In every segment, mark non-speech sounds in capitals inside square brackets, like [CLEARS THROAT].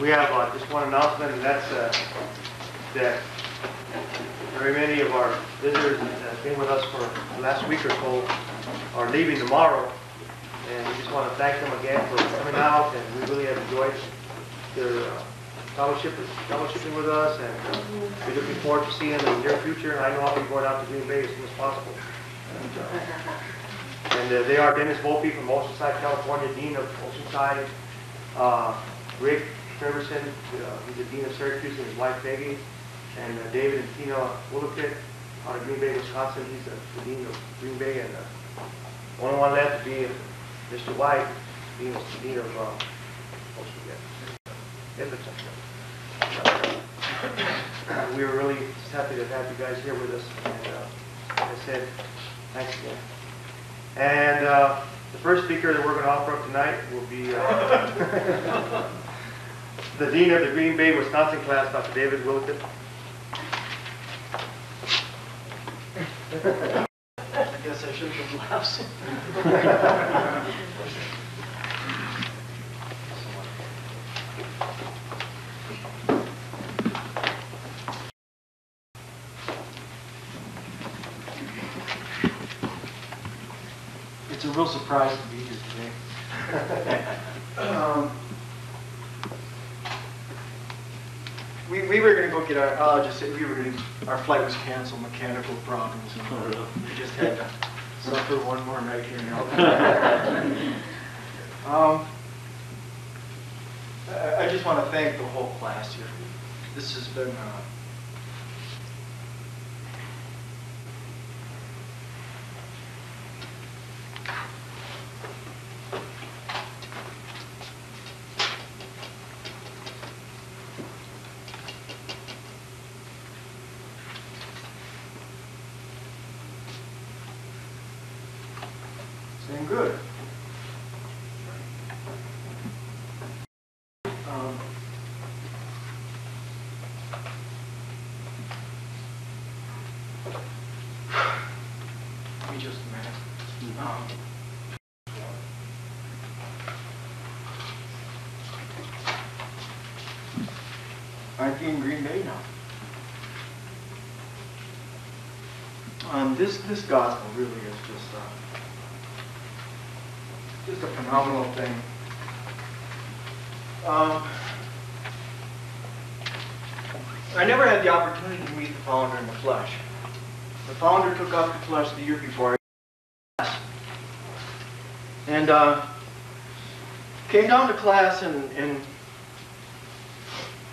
we have uh, just one announcement, and that's uh, that very many of our visitors that have been with us for the last week or so are leaving tomorrow. And we just want to thank them again for coming out, and we really have enjoyed their uh, fellowship, fellowshipping with us, and uh, we're looking forward to seeing them in the near future. And I know I'll be going out to Green Bay as soon as possible. And, uh, And they are Dennis Volpe from Oceanside, California, Dean of Oceanside, uh, Rick Trivison, uh, he's the Dean of Syracuse, and his wife Peggy, and uh, David and Tina Williquette out of Green Bay, Wisconsin, he's the Dean of Green Bay, and uh, only one left to be Mr. White, Dean of, Dean of, uh. Uh, We were really happy to have you guys here with us, and uh, like I said, thanks again. And uh, the first speaker that we're going to offer up tonight will be uh, [LAUGHS] the Dean of the Green Bay, Wisconsin class, Dr. David Williquette. I guess I should have laughs. It's a real surprise to be here today. [LAUGHS] Um, We, we were gonna go get our, I'll just say, we were gonna, our flight was canceled, mechanical problems, and we just had to suffer one more night here now. [LAUGHS] Um, I, I just wanna thank the whole class here. This has been, uh, Saying good. Um, [SIGHS] Give me just a minute. Um, Aren't you in Green Bay now? Um, this, this gospel really is just, uh, just a phenomenal thing. Um, I never had the opportunity to meet the founder in the flesh. The founder took off the flesh the year before and uh, came down to class and, and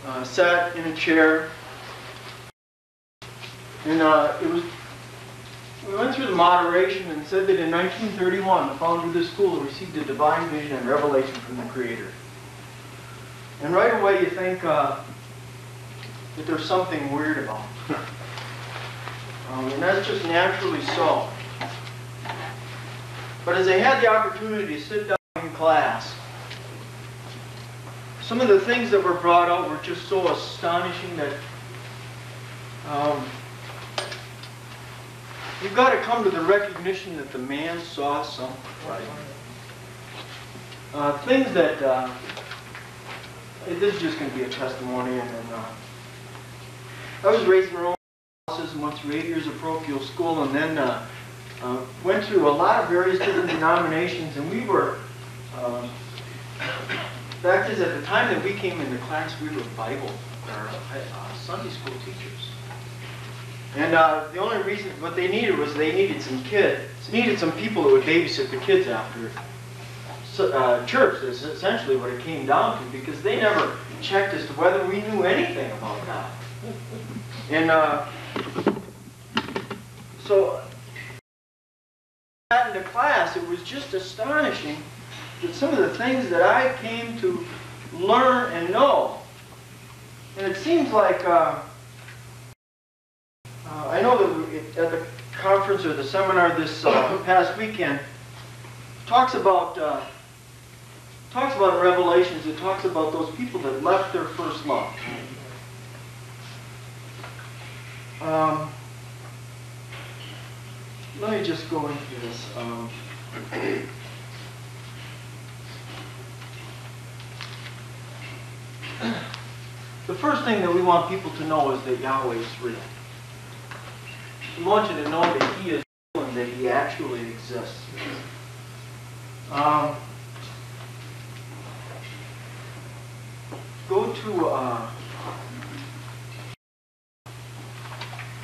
uh, sat in a chair. And uh, it was we went through the moderation and said that in 1931, the founder of this school received a divine vision and revelation from the Creator. And right away you think uh, that there's something weird about it. [LAUGHS] Um, and that's just naturally so. But as I had the opportunity to sit down in class, some of the things that were brought out were just so astonishing that um, You've got to come to the recognition that the man saw something. Right. Uh, things that, uh, this is just going to be a testimony, and, and uh, I was raised in Rome, and went through eight years of parochial school, and then uh, uh, went through a lot of various different denominations, and we were, um, fact is, at the time that we came into class, we were Bible, or uh, Sunday school teachers. And uh, the only reason, what they needed was they needed some kids, needed some people that would babysit the kids after so, uh, church. Is essentially what it came down to because they never checked as to whether we knew anything about that. And uh, so, got into class, it was just astonishing that some of the things that I came to learn and know. And it seems like. Uh, uh, I know that at the conference or the seminar this uh, [CLEARS THROAT] past weekend talks about uh, talks about Revelations. It talks about those people that left their first love. Um, let me just go into this. Um, [CLEARS THROAT] thing that we want people to know is that Yahweh is real. We wants you to know that He is real and that He actually exists. Um, go to uh,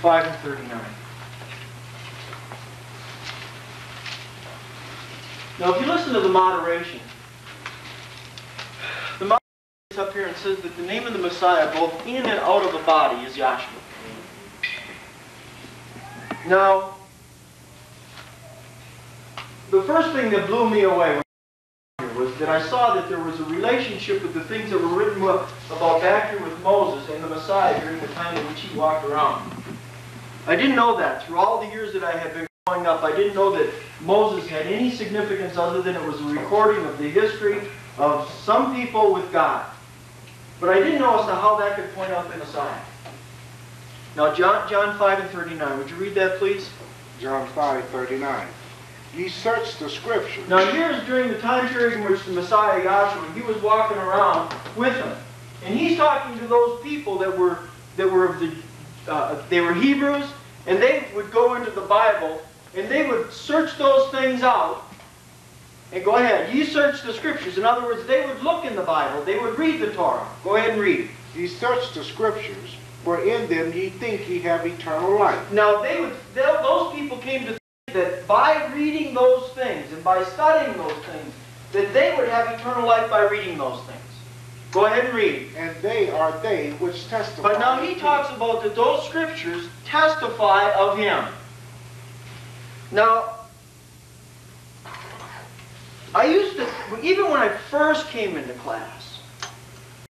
5 and 39. Now, if you listen to the moderation, the moderation is up here and says that the name of the Messiah, both in and out of the body, is Yahshua. Now, the first thing that blew me away was that I saw that there was a relationship with the things that were written about back here with Moses and the Messiah during the time in which he walked around. I didn't know that. Through all the years that I had been growing up, I didn't know that Moses had any significance other than it was a recording of the history of some people with God. But I didn't know as to how that could point out the Messiah. Now, John, John 5 and 39. Would you read that, please? John 5, 39. Ye search the scriptures. Now, here's during the time period in which the Messiah, Yahshua, he was walking around with them. And he's talking to those people that were, that were of the, uh, they were Hebrews, and they would go into the Bible, and they would search those things out, and go ahead. Ye search the scriptures. In other words, they would look in the Bible. They would read the Torah. Go ahead and read. Ye search the scriptures, for in them ye think ye have eternal life. Now, they would, those people came to think that by reading those things and by studying those things, that they would have eternal life by reading those things. Go ahead and read. And they are they which testify. But now he talks about that those scriptures testify of him. Now, I used to, even when I first came into class,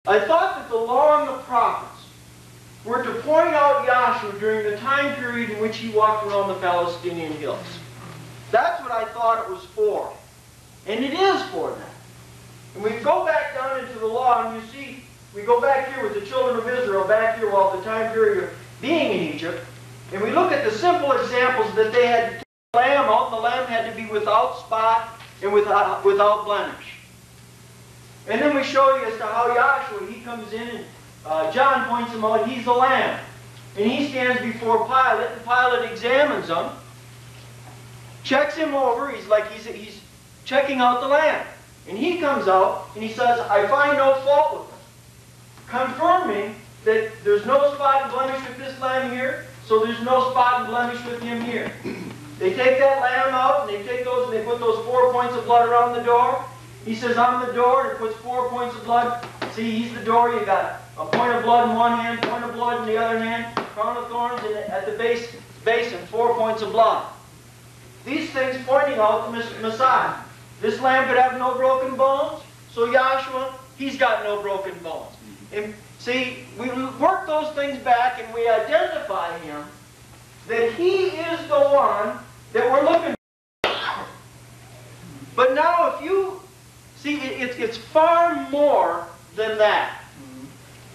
I thought that the law and the prophets were to point out Yahshua during the time period in which he walked around the Palestinian hills. That's what I thought it was for. And it is for that. And we go back down into the law and you see, we go back here with the children of Israel, back here while the time period of being in Egypt, and we look at the simple examples that they had to take the lamb out, the lamb had to be without spot and without, without blemish. And then we show you as to how Yahshua, he comes in and uh, John points him out, he's the lamb. And he stands before Pilate, and Pilate examines him, checks him over, he's like he's, he's checking out the lamb. And he comes out and he says, I find no fault with him. Confirming that there's no spot and blemish with this lamb here, so there's no spot and blemish with him here. [CLEARS THROAT] They take that lamb out and they take those and they put those four points of blood around the door. He says, I'm the door, and puts four points of blood. See, he's the door. You got a point of blood in one hand, point of blood in the other hand, crown of thorns and at the base basin, four points of blood. These things pointing out the Messiah. This lamb could have no broken bones, so Yahshua, he's got no broken bones. And see, we work those things back and we identify him that he is the one that we're looking for. But now if you see, it, it's far more than that.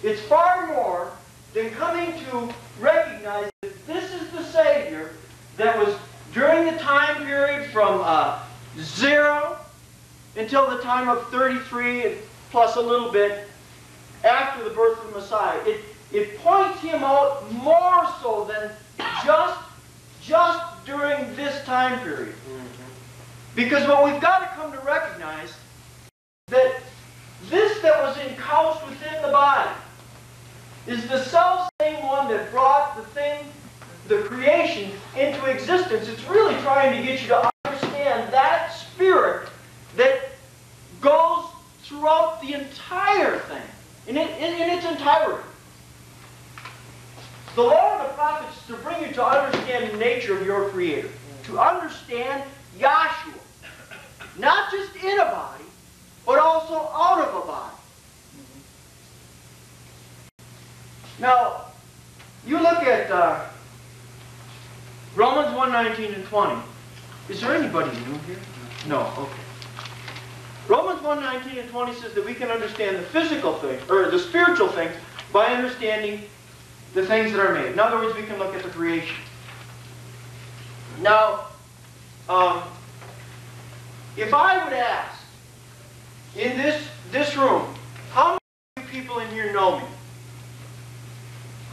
It's far more than coming to recognize that this is the Savior that was during the time period from uh, zero until the time of 33 plus a little bit after the birth of the Messiah. It, it points him out more so than just, just during this time period. Because what we've got to come to recognize that this that was encouched within the body is the self same one that brought the thing, the creation, into existence. It's really trying to get you to understand that spirit that goes throughout the entire thing, in, it, in, in its entirety. The law of the prophets is to bring you to understand the nature of your Creator, to understand Yahshua, not just in a body, but also out of a body. Now, you look at uh, Romans 1, 19 and 20. Is there anybody new here? No, okay. Romans 1, 19 and 20 says that we can understand the physical things, or the spiritual things, by understanding the things that are made. In other words, we can look at the creation. Now, um, if I would ask, in this, this room, how many people in here know me?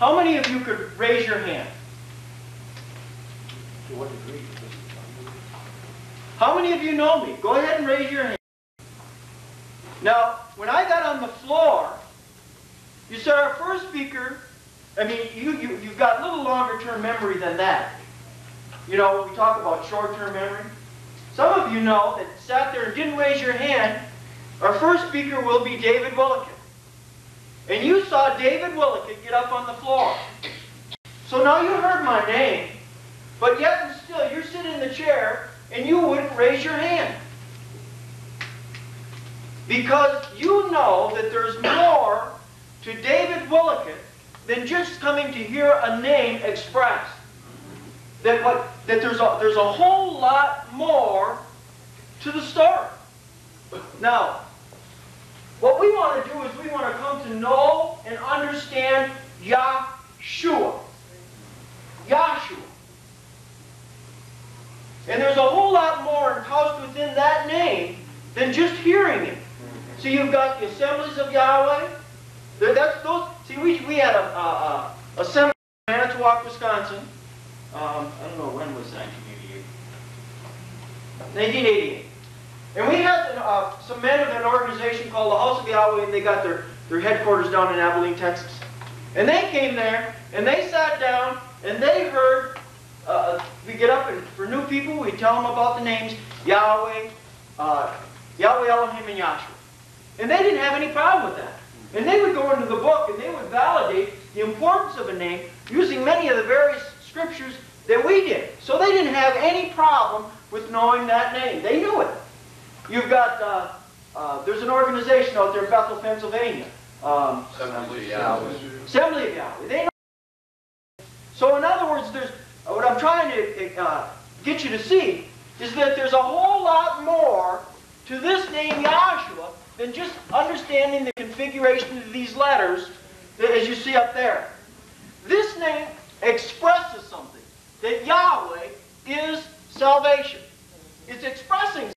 How many of you could raise your hand? To what degree? How many of you know me? Go ahead and raise your hand. Now, when I got on the floor, you said our first speaker, I mean, you, you, you've got a little longer term memory than that. You know, when we talk about short term memory. Some of you know that sat there and didn't raise your hand. Our first speaker will be David Williquette. And you saw David Williquette get up on the floor. So now you heard my name, but yet and still you're sitting in the chair and you wouldn't raise your hand. Because you know that there's more to David Williquette than just coming to hear a name expressed. That what that there's a there's a whole lot more to the story. Now, what we want to do is we want to come to know and understand Yahshua. Yahshua. And there's a whole lot more housed within that name than just hearing it. So you've got the assemblies of Yahweh. That's those. See, we, we had a, a, a assembly in Manitowoc, Wisconsin. Um, I don't know when was 1988. 1988. And we had uh, some men of an organization called the House of Yahweh, and they got their, their headquarters down in Abilene, Texas. And they came there, and they sat down, and they heard, uh, we get up, and for new people, we tell them about the names Yahweh, uh, Yahweh Elohim, and Yahshua. And they didn't have any problem with that. And they would go into the book, and they would validate the importance of a name using many of the various scriptures that we did. So they didn't have any problem with knowing that name. They knew it. You've got, uh, uh, there's an organization out there in Bethel, Pennsylvania. Um, Assembly of Yahweh. Assembly of Yahweh. They know. So in other words, there's what I'm trying to uh, get you to see is that there's a whole lot more to this name Yahshua than just understanding the configuration of these letters that, as you see up there. This name expresses something that Yahweh is salvation. It's expressing.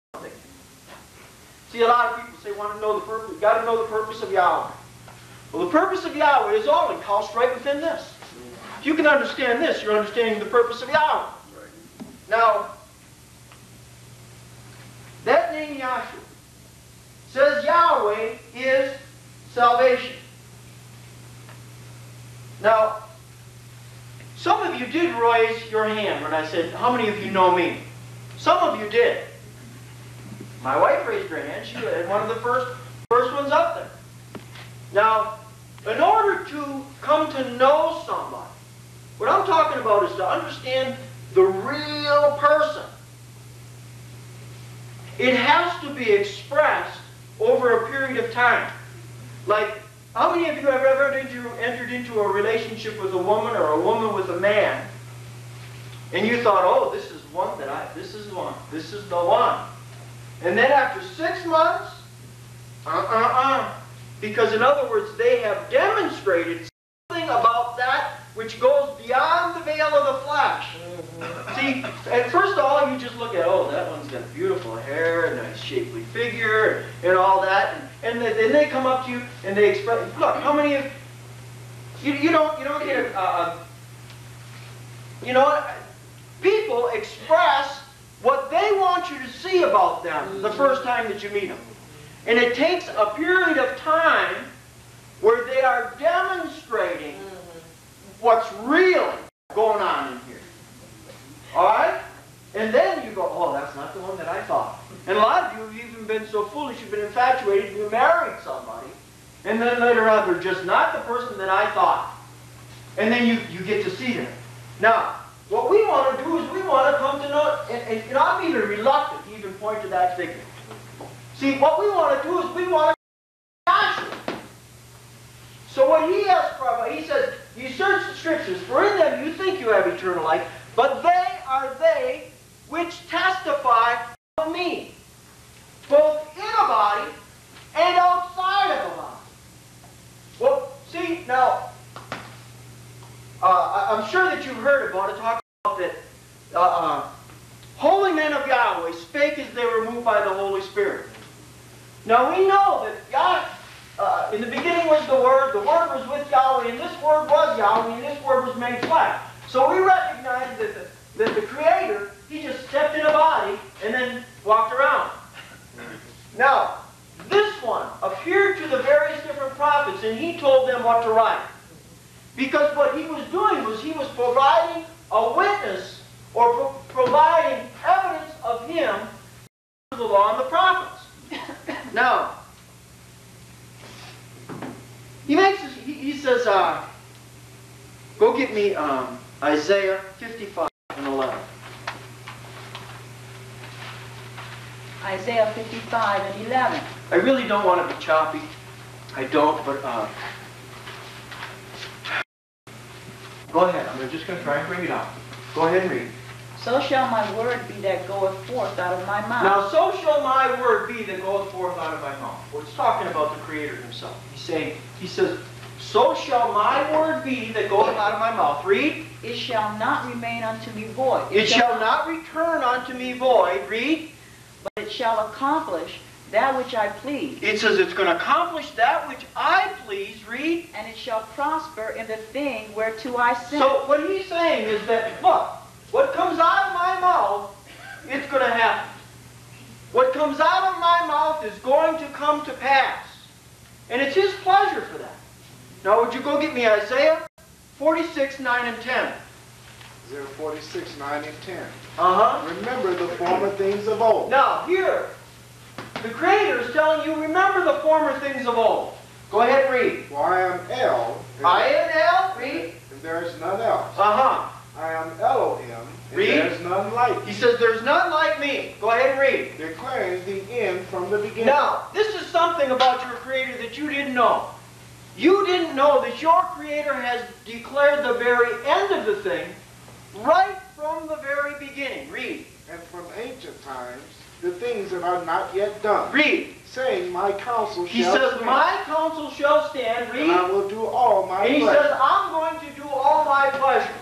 See, a lot of people say, want to know the purpose. Got to know the purpose of Yahweh. Well, the purpose of Yahweh is all encompassed right within this. If you can understand this, you're understanding the purpose of Yahweh. Now, that name Yahshua says Yahweh is salvation. Now, some of you did raise your hand when I said, how many of you know me? Some of you did. My wife raised her hand. She was one of the first, first ones up there. Now, in order to come to know somebody, what I'm talking about is to understand the real person. It has to be expressed over a period of time. Like, how many of you have ever entered into, a relationship with a woman or a woman with a man, and you thought, oh, this is one that I, this is one, this is the one. And then after six months, uh-uh-uh. Because in other words, they have demonstrated something about that which goes beyond the veil of the flesh. Mm-hmm. See, at first of all, you just look at, oh, that one's got beautiful hair, a nice shapely figure, and all that. And, and then they come up to you and they express, look, how many of, you, you don't, you don't get a, a you know, people express what they want you to see about them the mm-hmm. first time that you meet them. And it takes a period of time where they are demonstrating mm-hmm. what's really going on in here. All right? And then you go, oh, that's not the one that I thought. And a lot of you have even been so foolish, you've been infatuated, you married somebody, and then later on, they're just not the person that I thought. And then you, you get to see them. Now, what we want to do is we want to come to know, and, and know, I'm even reluctant to even point to that figure. See, what we want to do is we want to. So what he has, he says, you search the scriptures, for in them you think you have eternal life, but they are they which testify of me, both in a body and outside of a body. Well, see, now, uh, I'm sure that you've heard about it, talk about that uh, uh, holy men of Yahweh spake as they were moved by the Holy Spirit. Now we know that God, uh, in the beginning was the Word, the Word was with Yahweh, and this Word was Yahweh, and this Word was made flesh. So we recognize that the, that the Creator, He just stepped in a body and then walked around. Now, this one appeared to the various different prophets, and he told them what to write. Because what he was doing was he was providing a witness or pro- providing evidence of him to the law and the prophets. now, he makes this, he, he says, uh, go get me um, Isaiah 55 and 11. Isaiah 55 and 11. I really don't want to be choppy. I don't, but uh, go ahead. I'm just going to try and bring it out. Go ahead and read. So shall my word be that goeth forth out of my mouth. Now, so shall my word be that goeth forth out of my mouth. Well, it's talking about the Creator Himself. He's saying, He says, so shall my word be that goeth out of my mouth. Read. It shall not remain unto me void. It shall not return unto me void. Read. But it shall accomplish that which I please. It says it's going to accomplish that which I please. Read. And it shall prosper in the thing whereto I send. So what he's saying is that, look, what comes out of my mouth, it's going to happen. What comes out of my mouth is going to come to pass. And it's his pleasure for that. Now, would you go get me Isaiah 46, 9, and 10? Isaiah 46, 9 and 10. Uh-huh. Remember the former things of old. Now, here, the Creator is telling you, remember the former things of old. Go ahead and read. For I am El, I am El, read. and there is none else. Uh-huh. I am Elohim, Read. there is none like He says, there's none like me. Go ahead and read. Declaring the end from the beginning. Now, this is something about your Creator that you didn't know. You didn't know that your Creator has declared the very end of the thing right from the very beginning. Read. And from ancient times, the things that are not yet done. Read. Saying, My counsel He shall says, stand, My counsel shall stand. Read. and I will do all my And he pleasure. says, I'm going to do all my pleasure.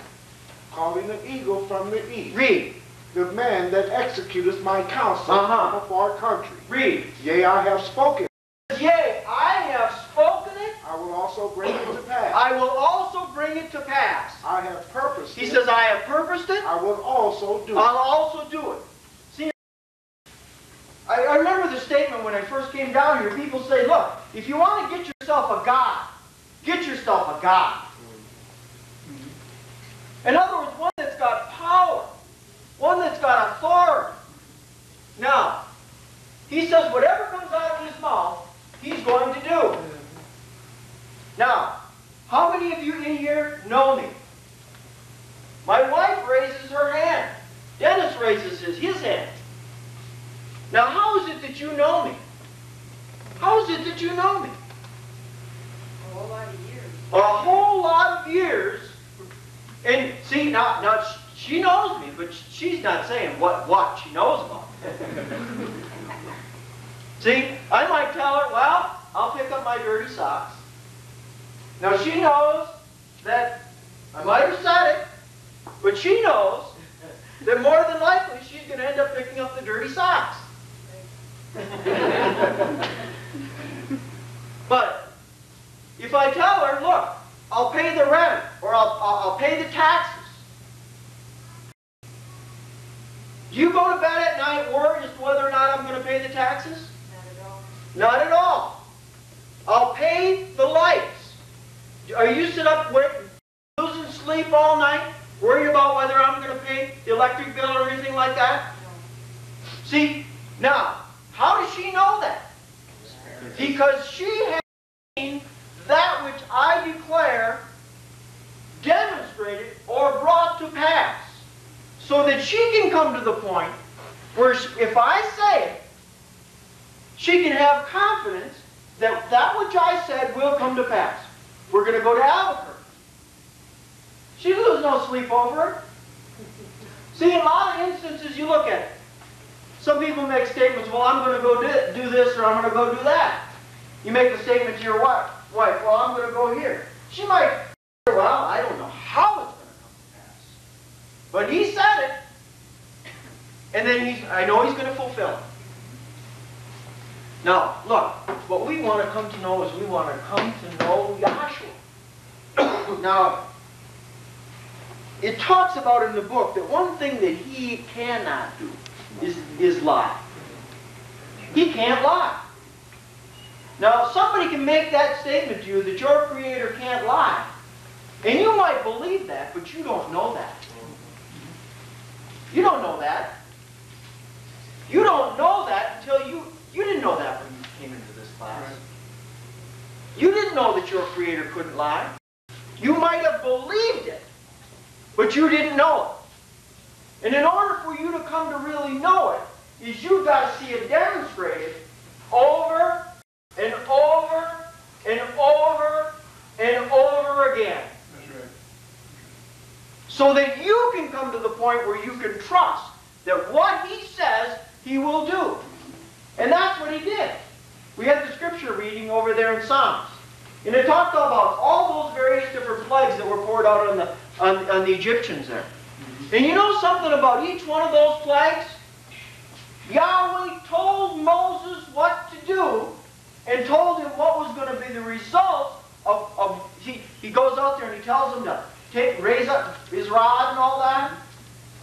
Calling an eagle from the east. Read. The man that executeth my counsel Uh-huh. from a far country. Read. Yea, I have spoken. Yea, I have spoken it. I will also bring it to pass. I will also bring it to pass. I have purposed He it. He says, I have purposed it. I will also do it. I'll also do it. I, I remember the statement when I first came down here. People say, look, if you want to get yourself a God, get yourself a God. In other words, one that's got power, one that's got authority. Now, he says whatever comes out of his mouth, he's going to do. Now, how many of you in here know me? My wife raises her hand. Dennis raises his, his hand. Now, how is it that you know me? How is it that you know me? A whole lot of years. A whole lot of years. And see, now, now she knows me, but she's not saying what, what she knows about me. [LAUGHS] see, I might tell her, well, I'll pick up my dirty socks. Now, she knows that I might have said it, but she knows that more than likely she's going to end up picking up the dirty socks. [LAUGHS] but if I tell her, look, I'll pay the rent or I'll, I'll, pay the taxes. Do you go to bed at night worried as to whether or not I'm going to pay the taxes? Not at all. Not at all. I'll pay the lights. Are you sit up losing sleep all night, worried about whether I'm going to pay the electric bill or anything like that? No. See, now, how does she know that? Because she has seen that which I declare demonstrated or brought to pass. So that she can come to the point where if I say it, she can have confidence that that which I said will come to pass. We're going to go to Albuquerque. She loses no sleep over it. See, in a lot of instances, you look at it. Some people make statements, well, I'm going to go do, this or I'm going to go do that. You make a statement to your wife, wife, well, I'm going to go here. She might, well, I don't know how it's going to come to pass. But he said it, and then he's, I know he's going to fulfill it. Now, look, what we want to come to know is we want to come to know Yahshua. [COUGHS] now, it talks about in the book that one thing that he cannot do is, is lie. He can't lie. Now, if somebody can make that statement to you that your Creator can't lie. And you might believe that, but you don't know that. You don't know that. You don't know that until you, you didn't know that when you came into this class. You didn't know that your Creator couldn't lie. You might have believed it, but you didn't know it. And in order for you to come to really know it, is you've got to see it demonstrated over and over and over and over again. So that you can come to the point where you can trust that what he says he will do. And that's what he did. We had the scripture reading over there in Psalms. And it talked about all those various different plagues that were poured out on the, on, on the Egyptians there. And you know something about each one of those plagues? Yahweh told Moses what to do and told him what was going to be the result of, of he, he goes out there and he tells him to take, raise up his rod and all that.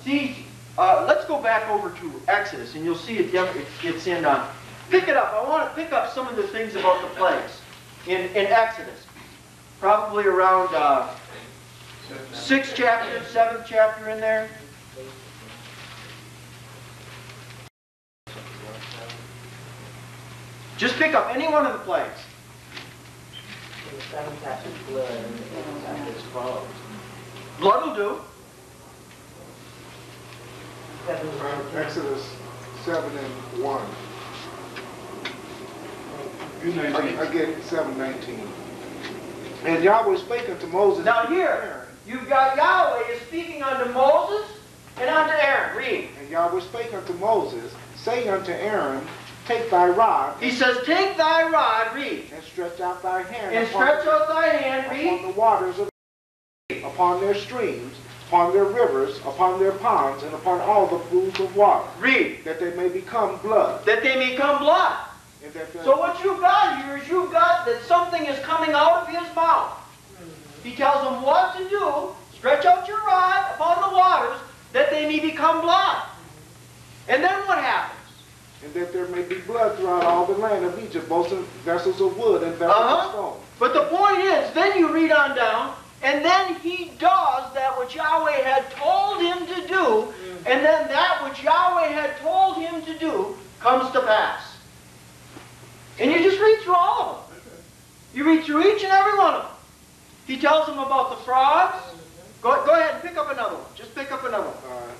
See, uh, let's go back over to Exodus and you'll see it, it it's in, uh, pick it up. I want to pick up some of the things about the plagues in, in Exodus. Probably around uh, sixth chapter, seventh chapter in there. Just pick up any one of the plagues. Blood will do. Exodus seven and one. Again, seven nineteen. And Yahweh spake unto Moses. Now here, you've got Yahweh is speaking unto Moses and unto Aaron. Read. And Yahweh spake unto Moses, saying unto Aaron, Take thy rod, He says, Take thy rod, read, and stretch out thy hand and upon, stretch out thy hand, upon read, the waters of upon their streams, upon their rivers, upon their ponds, and upon all the pools of water, read, that they may become blood. that they may become blood. And that the- So what you've got here is you've got that something is coming out of his mouth. He tells them what to do, stretch out your rod upon the waters, that they may become blood. And then what happens? and that there may be blood throughout all the land of Egypt, both in vessels of wood and vessels Uh-huh. of stone. But the point is, then you read on down, and then he does that which Yahweh had told him to do, and then that which Yahweh had told him to do comes to pass. And you just read through all of them. You read through each and every one of them. He tells them about the frogs. Go, go ahead and pick up another one. Just pick up another one. Uh,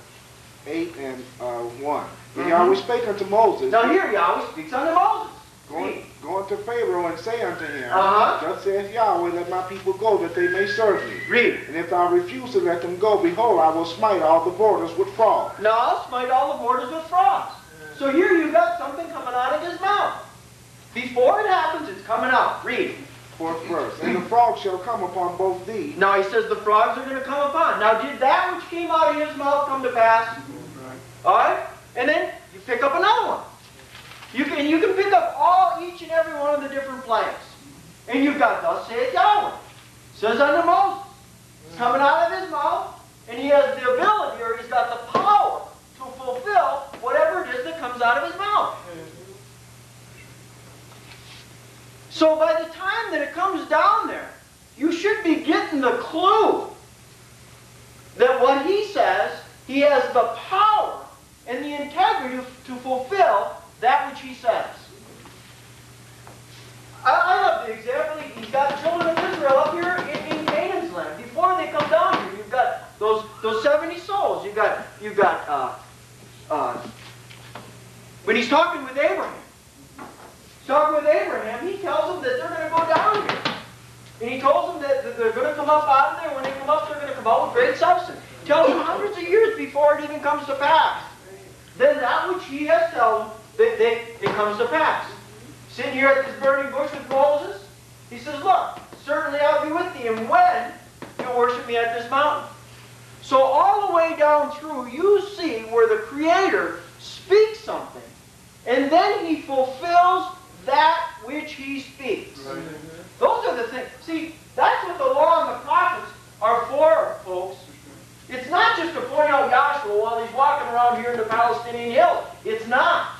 eight and uh, one. And Mhm. Yahweh spake unto Moses, Now here Yahweh speaks unto Moses. going, going to Pharaoh and say unto him, Uh-huh. Thus saith Yahweh, let my people go, that they may serve me. Read. And if thou refuse to let them go, behold, I will smite all the borders with frogs. Now I'll smite all the borders with frogs. So here you got something coming out of his mouth. Before it happens, it's coming out. Read. Fourth verse. And the frogs shall come upon both thee. Now he says the frogs are going to come upon. Now did that which came out of his mouth come to pass? Right. All right? And then you pick up another one. You can, you can pick up all, each and every one of the different plagues. And you've got thus saith Yahweh. Says unto Moses. It's coming out of his mouth. And he has the ability, or he's got the power to fulfill whatever it is that comes out of his mouth. So by the time that it comes down there, you should be getting the clue that what he says, he has the power and the integrity to fulfill that which he says. I, I love the example. he- He's got children of Israel up here in, in Canaan's land. Before they come down here, you've got those those 70 souls. You've got you've got uh, uh, when he's talking with Abraham. Talking with Abraham. He tells them that they're going to go down here. And he told them that, they're going to come up out of there. When they come up, they're going to come out with great substance. Tells them hundreds of years before it even comes to pass. Then that which he has told them, they, they, it comes to pass. Sitting here at this burning bush with Moses, he says, Look, certainly I'll be with thee, and when you'll worship me at this mountain. So all the way down through, you see where the Creator speaks something, and then he fulfills that which he speaks. Those are the things. See, that's what the law and the prophets are for, folks. It's not just to point out Yahshua while he's walking around here in the Palestinian hills. It's not.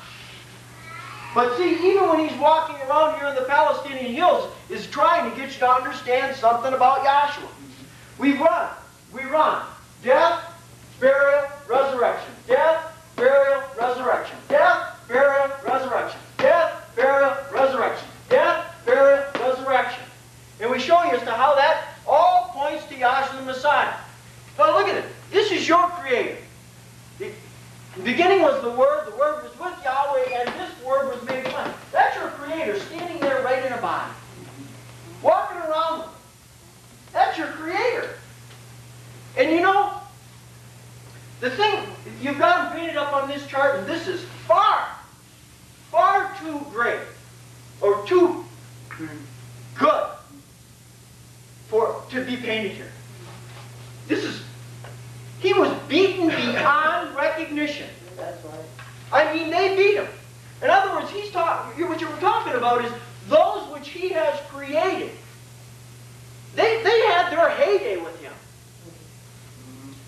But see, even when he's walking around here in the Palestinian hills, is trying to get you to understand something about Yahshua. We run. We run. Death, burial, resurrection. Death, burial, resurrection. Death, burial, resurrection. Death, burial, resurrection. Death, burial, resurrection. And we show you as to how that all points to Yahshua the Messiah. Now look at it. This is your creator. The beginning was the Word, the Word was with Yahweh, and this Word was made flesh. That's your creator standing there right in a body. Walking around. That's your creator. And you know, the thing, you've got them painted up on this chart, and this is far, far too great, or too good for to be painted here. This is, he was beaten beyond recognition. That's right. I mean, they beat him. In other words, he's talking, what you were talking about is those which he has created. They, they had their heyday with him.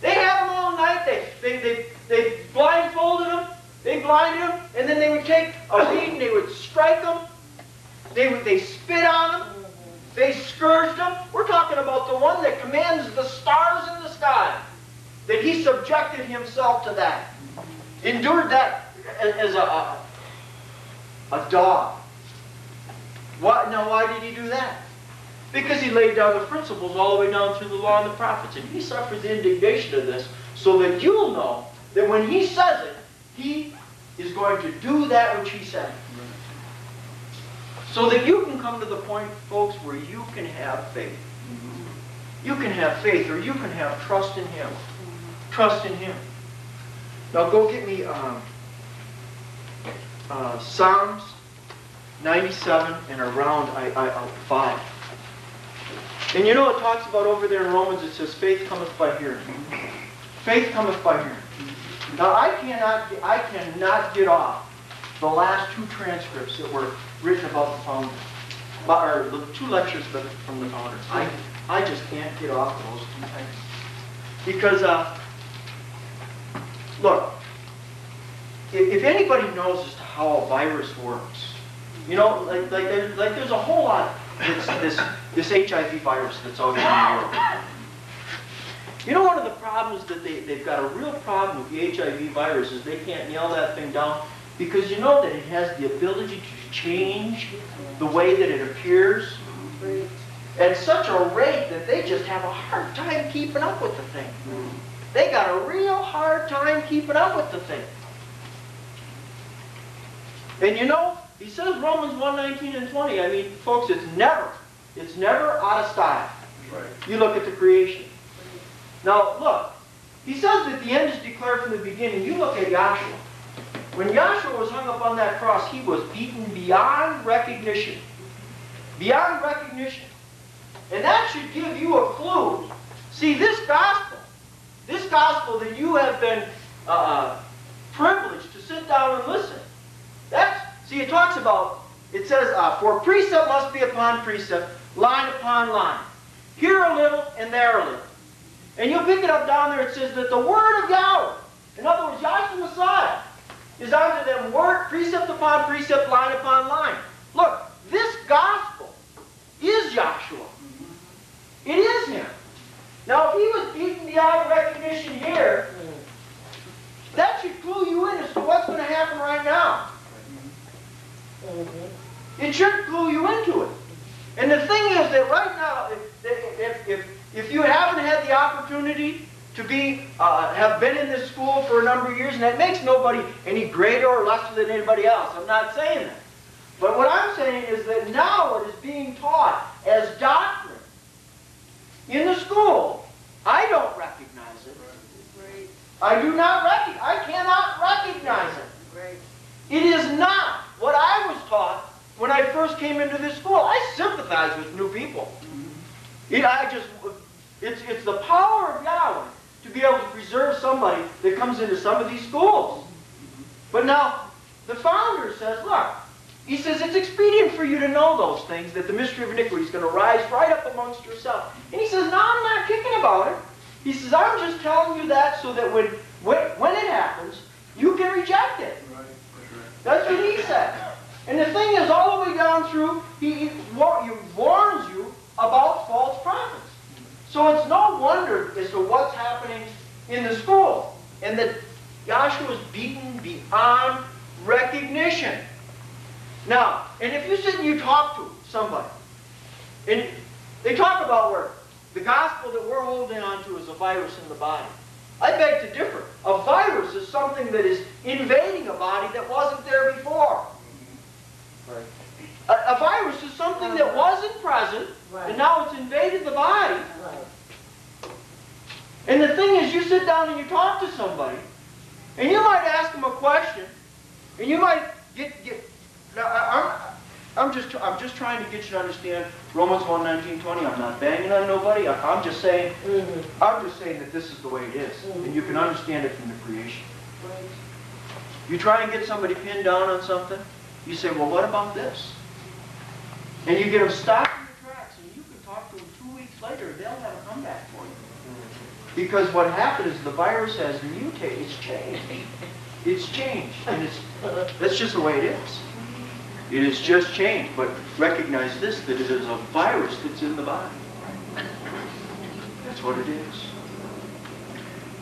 They had him all night. They, they, they, they blindfolded him. They blinded him. And then they would take a beating. They would strike him. They, would, they spit on him. They scourged him. We're talking about the one that commands the stars in the sky. That he subjected himself to that. Endured that as a, a, a dog. What? Now, why did he do that? Because he laid down the principles all the way down through the law and the prophets. And he suffered the indignation of this so that you'll know that when he says it, he is going to do that which he said. So that you can come to the point, folks, where you can have faith. You can have faith or you can have trust in him. Trust in him. Now go get me um, uh, Psalms 97 and around I, I, I, 5. And you know it talks about over there in Romans, it says, faith cometh by hearing. Faith cometh by hearing. Now I cannot, I cannot get off the last two transcripts that were written about the founders, or the two lectures from the founders. I, I just can't get off those two things. Because, uh, look, if, if anybody knows as to how a virus works, you know, like, like, there, like there's a whole lot, this, this, this HIV virus that's out in the world. You know one of the problems that they, they've got a real problem with the HIV virus is they can't nail that thing down because you know that it has the ability to change the way that it appears at such a rate that they just have a hard time keeping up with the thing. They got a real hard time keeping up with the thing. And you know, he says Romans 1, 19 and 20. I mean, folks, it's never, it's never out of style. Right. You look at the creation. Now, look, he says that the end is declared from the beginning. You look at Yahshua. When Yahshua was hung up on that cross, he was beaten beyond recognition. Beyond recognition. And that should give you a clue. See, this gospel, this gospel that you have been uh, privileged to sit down and listen, that's, see, it talks about, it says, uh, for precept must be upon precept, line upon line. Here a little and there a little. And you'll pick it up down there, it says that the word of Yahweh, in other words, Yahshua Messiah, is unto them word, precept upon precept, line upon line. Look, this gospel is Yahshua. It is him. Now, if he was beaten beyond recognition here, that should clue you in as to what's going to happen right now. It should clue you into it. And the thing is that right now, if, if, if, if you haven't had the opportunity to be, uh, have been in this school for a number of years, and that makes nobody any greater or lesser than anybody else. I'm not saying that. But what I'm saying is that now it is being taught as doctrine in the school. I don't recognize it. I do not recognize I cannot recognize it. It is not what I was taught when I first came into this school. I sympathize with new people. I just, it's, it's the power of Yahweh to be able to preserve somebody that comes into some of these schools. But now, the founder says, look, He says it's expedient for you to know those things, that the mystery of iniquity is going to rise right up amongst yourself. And he says, no, I'm not kicking about it. He says, I'm just telling you that so that when, when, when it happens, you can reject it. That's what he said. And the thing is, all the way down through, he, he, war- he warns you about false prophets. So it's no wonder as to what's happening in the school. And that Yahshua is beaten beyond recognition. Now, and if you sit and you talk to somebody, and they talk about where the gospel that we're holding on to is a virus in the body. I beg to differ. A virus is something that is invading a body that wasn't there before. Right. A, a virus is something that wasn't present, and now it's invaded the body. And the thing is, you sit down and you talk to somebody, and you might ask them a question, and you might get get. Now, I, I'm, I'm just I'm just trying to get you to understand Romans 1, 19, 20. I'm not banging on nobody. I, I'm just saying mm-hmm. I'm just saying that this is the way it is, and mm-hmm. you can understand it from the creation. You try and get somebody pinned down on something, you say, well, what about this? And you get them stopped in their tracks, and you can talk to them two weeks later, they'll have a comeback for you. Because what happened is the virus has mutated, it's changed. It's changed, and it's, that's just the way it is. It is just changed, but recognize this, that it is a virus that's in the body. That's what it is.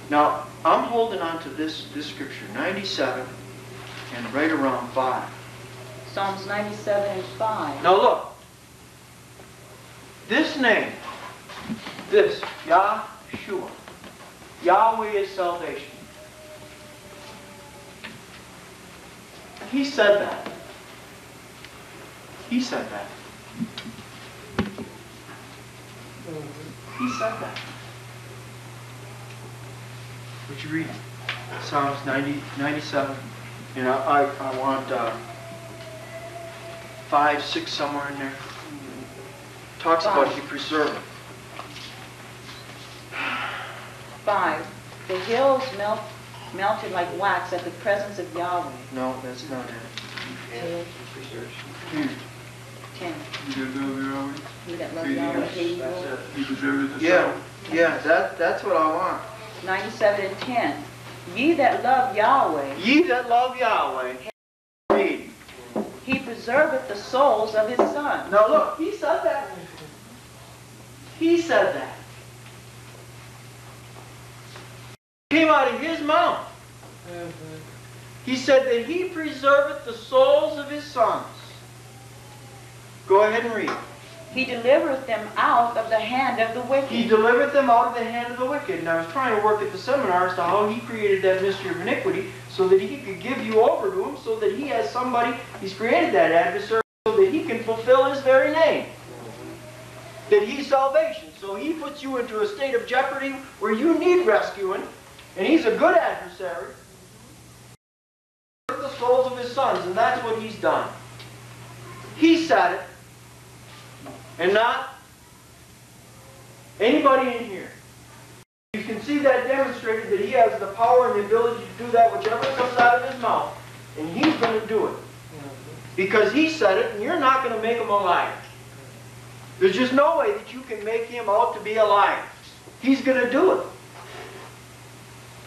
Now, I'm holding on to this, this scripture, 97 and right around 5. Psalms 97 and 5. Now look, this name, this, Yahshua, Yahweh is salvation. He said that. He said that. He said that. Would you read Psalms 90, 97? And I, I, I want uh, 5, 6, somewhere in there. Talks about Five. you preserve it. 5. The hills melt, melted like wax at the presence of Yahweh. No, that's not it. 10. You deserve it, Yahweh. He that loves Yahweh, he That's will. You deserve it to Yeah, yeah, that, that's what I want. 97 and 10. Ye that love Yahweh, Ye that love Yahweh, read. he preserveth the souls of his sons. Now look, he said that. He said that. Came out of his mouth. Mm-hmm. He said that he preserveth the souls of his sons. Go ahead and read. He delivereth them out of the hand of the wicked. He delivered them out of the hand of the wicked. And I was trying to work at the seminar as to how he created that mystery of iniquity so that he could give you over to him, so that he has somebody, he's created that adversary so that he can fulfill his very name. That he's salvation. So he puts you into a state of jeopardy where you need rescuing, and he's a good adversary. The souls of his sons, and that's what he's done. He said it, and not Anybody in here? You can see that demonstrated that he has the power and the ability to do that whichever comes out of his mouth. And he's going to do it. Because he said it, and you're not going to make him a liar. There's just no way that you can make him out to be a liar. He's going to do it.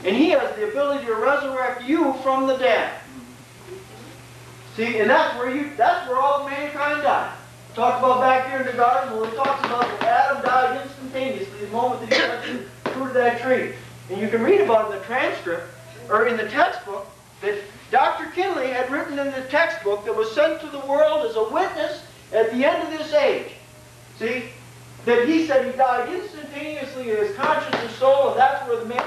And he has the ability to resurrect you from the dead. See, and that's where you that's where all mankind died. Talk about back here in the garden where it talks about that Adam died instantaneously the moment that he went through of that tree. And you can read about in the transcript, or in the textbook, that Dr. Kinley had written in the textbook that was sent to the world as a witness at the end of this age. See? That he said he died instantaneously in his conscience and soul, and that's where the man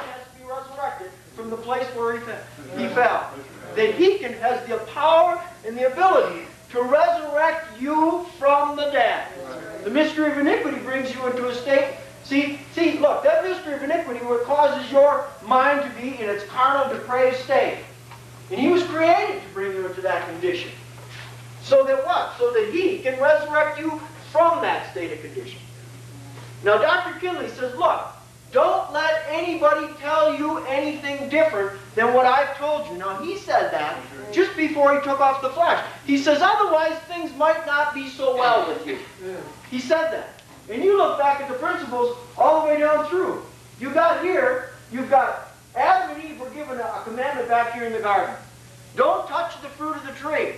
resurrected from the place where he, he fell. That he can has the power and the ability to resurrect you from the dead. The mystery of iniquity brings you into a state. See, see, look, that mystery of iniquity what causes your mind to be in its carnal, depraved state. And he was created to bring you into that condition. So that what? So that he can resurrect you from that state of condition. Now, Dr. Kinley says, look, don't let anybody tell you anything different than what I've told you. Now, he said that just before he took off the flash. He says, otherwise things might not be so well with you. He said that. And you look back at the principles all the way down through. You got here, you've got Adam and Eve were given a, commandment back here in the garden. Don't touch the fruit of the tree.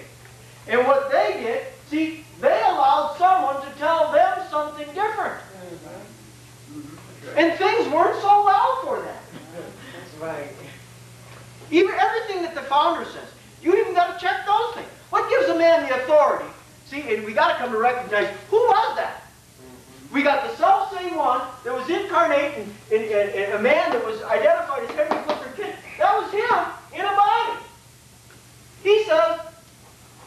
And what they did, see, they allowed someone to tell them something different. And things weren't so well for them. That's right. Even everything that the founder says, you even got to check those things. What gives a man the authority? See, and we got to come to recognize who was that? Mm-hmm. We got the self same one that was incarnate and, and, and, and a man that was identified as Henry Clifford Kinley. That was him in a body. He says,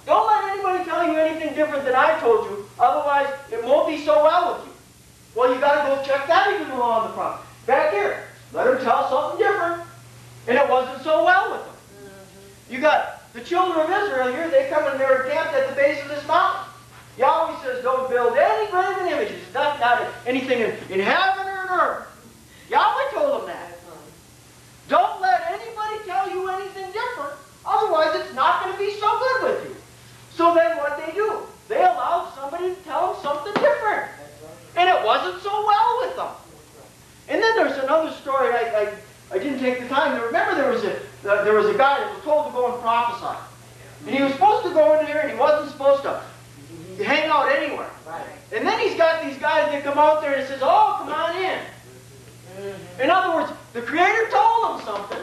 don't let anybody tell you anything different than I told you, otherwise it won't be so well with you. Well, you got to go check that even along the prophet. Back here, let him tell something different, and it wasn't so well with them. Mm-hmm. You got the children of Israel here, they come and they're camped at the base of this mountain. Yahweh says, don't build any graven images, not, not anything in, in heaven or in earth. Yahweh told them that. Don't let anybody tell you anything different, otherwise it's not going to be so good with you. So then what they do? They allow somebody to tell them something different. And it wasn't so well with them. And then there's another story, I, I, I didn't take the time to remember there was a, there was a guy that was told to go and prophesy. And he was supposed to go in there and he wasn't supposed to hang out anywhere. Right. And then he's got these guys that come out there and says, oh, come on in. In other words, the Creator told them something,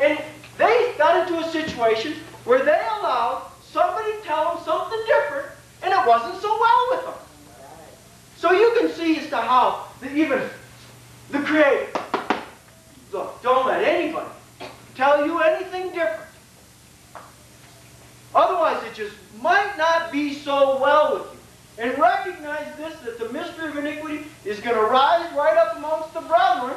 and they got into a situation where they allowed somebody to tell them something different, and it wasn't so well with them. So you can see as to how the, even the Creator, look, don't let anybody tell you anything different. Otherwise, it just might not be so well with you. And recognize this, that the mystery of iniquity is going to rise right up amongst the brethren,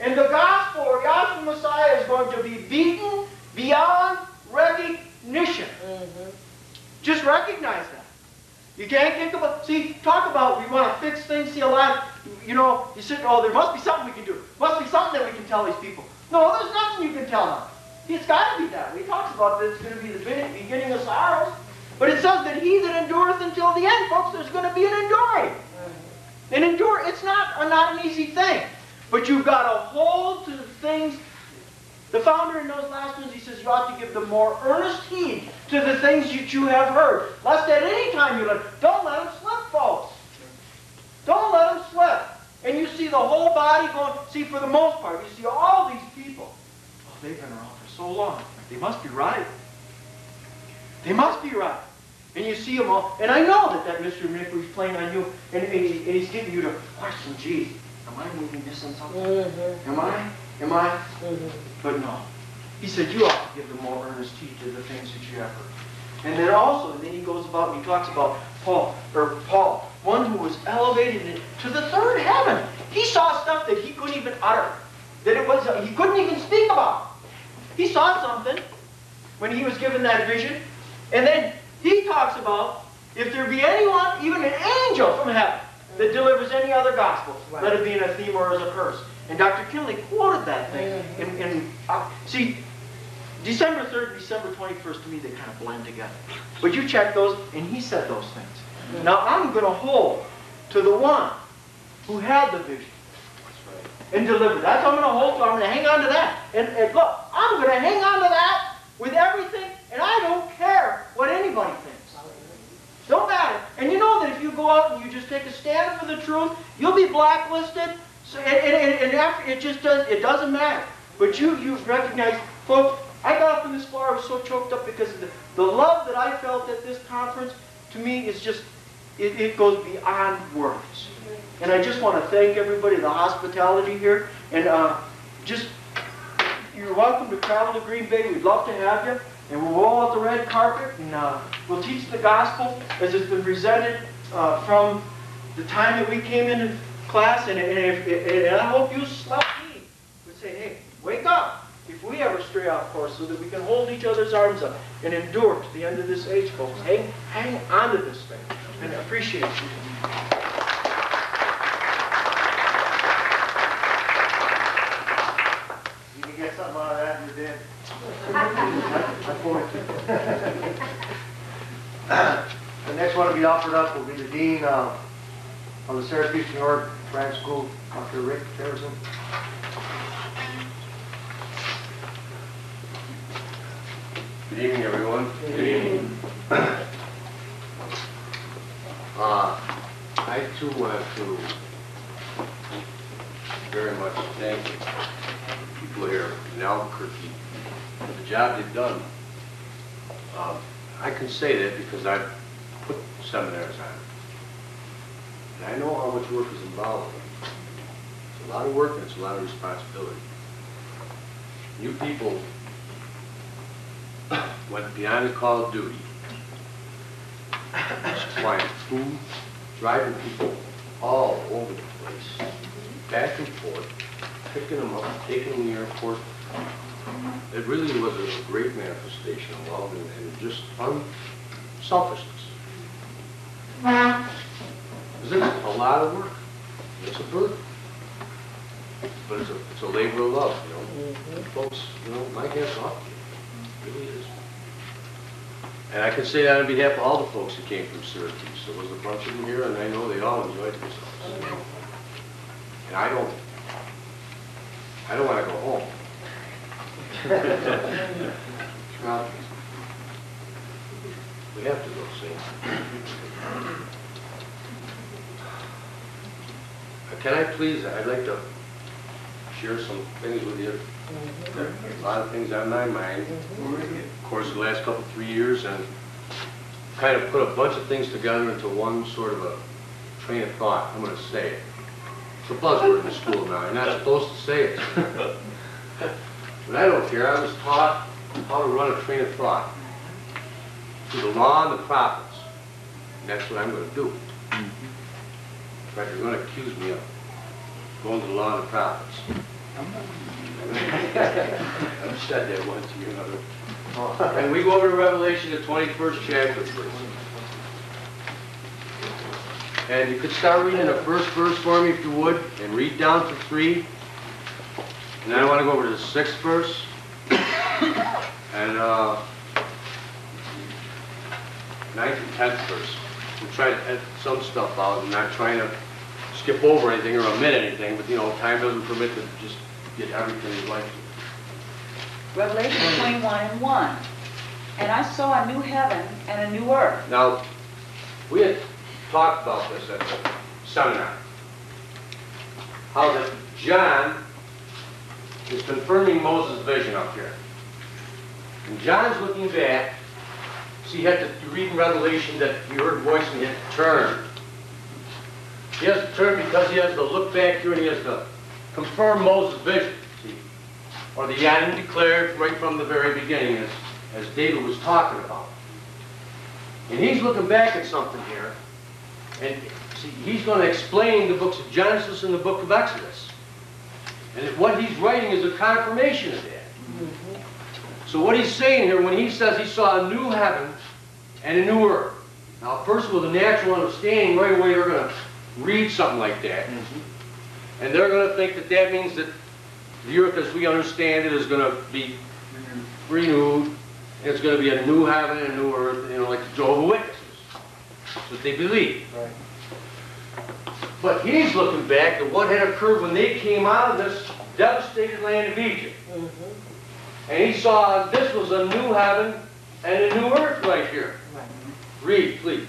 and the gospel or gospel Messiah is going to be beaten beyond recognition. Mm-hmm. Just recognize that. You can't think about, see, talk about we want to fix things, see a lot, you know, you sit, oh, there must be something we can do. Must be something that we can tell these people. No, there's nothing you can tell them. It's got to be that. He talks about that it's going to be the beginning of sorrows. But it says that he that endureth until the end, folks, there's going to be an enduring. And endure, it's not, a, not an easy thing. But you've got to hold to the things. The founder in those last ones, he says you ought to give the more earnest heed to the things that you have heard. Lest at any time you learn. Don't let them slip, folks. Don't let them slip. And you see the whole body going, see, for the most part, you see all these people. Oh, they've been around for so long. They must be right. They must be right. And you see them all. And I know that that Mr. Nick was playing on you, and, and, he, and he's getting you to question, gee, am I maybe missing something? Mm-hmm. Am I? Am I? Mm-hmm. But no. He said, you ought to give the more earnest heed to the things that you have heard. And then also, and then he goes about and he talks about Paul, or Paul, one who was elevated to the third heaven. He saw stuff that he couldn't even utter, that it was he couldn't even speak about. He saw something when he was given that vision, and then he talks about if there be anyone, even an angel from heaven, that delivers any other gospel, let it be anathema or as a curse. And Dr. Kinley quoted that thing. In, in, uh, see, December 3rd, December 21st, to me, they kind of blend together. But you check those, and he said those things. Now, I'm going to hold to the one who had the vision and delivered. That's what I'm going to hold to. I'm going to hang on to that. And, and look, I'm going to hang on to that with everything, and I don't care what anybody thinks. Don't matter. And you know that if you go out and you just take a stand for the truth, you'll be blacklisted. So, and, and, and after, it just does, it doesn't matter. But you, you recognize, folks, I got up in this floor, I was so choked up because the, the love that I felt at this conference, to me, is just, it, it goes beyond words. And I just want to thank everybody, the hospitality here, and uh, just, you're welcome to travel to Green Bay. We'd love to have you. And we'll roll out the red carpet, and uh, we'll teach the gospel as it's been presented uh, from the time that we came into class. And, and, if, and I hope you, like me, would say, hey, wake up if we ever stray off course so that we can hold each other's arms up and endure to the end of this age, folks. Hang, hang on to this thing and appreciate [LAUGHS] it. the next one to be offered up will be the Dean of of the Syracuse New York Branch School, Dr. Rick Trivison. Good evening, everyone. Good evening. Uh, I too want to very much thank the people here in Albuquerque for the job they've done. Um, I can say that because I've put seminars on. And I know how much work is involved in it. It's a lot of work and it's a lot of responsibility. You people went beyond the call of duty. Supplying food, driving people all over the place, back and forth, picking them up, taking them to the airport. It really was a great manifestation of love and, and just unselfishness. Is It's a lot of work. It's a burden. But it's a, it's a labor of love, you know? Mm-hmm. Folks, you know, my hat's off. It really is. And I can say that on behalf of all the folks that came from Syracuse. There was a bunch of them here, and I know they all enjoyed themselves. And I don't, I don't want to go home. [LAUGHS] We have to go see. Can I please, I'd like to share some things with you. Mm-hmm. There are a lot of things on my mind, mm-hmm. of course, the last couple, three years, and kind of put a bunch of things together into one sort of a train of thought. I'm going to say it. It's a buzzword in the school now. You're not supposed to say it. [LAUGHS] But I don't care. I was taught how to run a train of thought through the law and the prophets. And that's what I'm going to do. Mm-hmm. In fact, you're going to accuse me of going to the law and the prophets. I've said that once to you another. [LAUGHS] And we go over to Revelation, the 21st chapter, please. And you could start reading the first verse for me if you would, and read down to three. And then I want to go over to the sixth verse. And, uh, ninth and tenth verse. We'll try to edit some stuff out, I'm not trying to skip over anything or omit anything, but, you know, time doesn't permit to just get everything you'd like to. Revelation 21 and 1. And I saw a new heaven and a new earth. Now, we had talked about this at the seminar. How that John is confirming Moses' vision up here. And John's looking back, see, you had to read in Revelation that you heard a voice and he had to turn. He has to turn because he has to look back here and he has to confirm Moses' vision, see? Or the Adam declared right from the very beginning, as, as David was talking about. And he's looking back at something here, and see, he's going to explain the books of Genesis and the book of Exodus. And what he's writing is a confirmation of that. So what he's saying here, when he says he saw a new heaven and a new earth. Now, a person with a natural understanding, right away, they're going to read something like that. Mm-hmm. And they're going to think that that means that the earth as we understand it is going to be renewed. It's going to be a new heaven and a new earth, you know, like the Jehovah's Witnesses. That's what they believe. Right. But he's looking back at what had occurred when they came out of this devastated land of Egypt. Mm-hmm. And he saw this was a new heaven and a new earth right here. Read, please.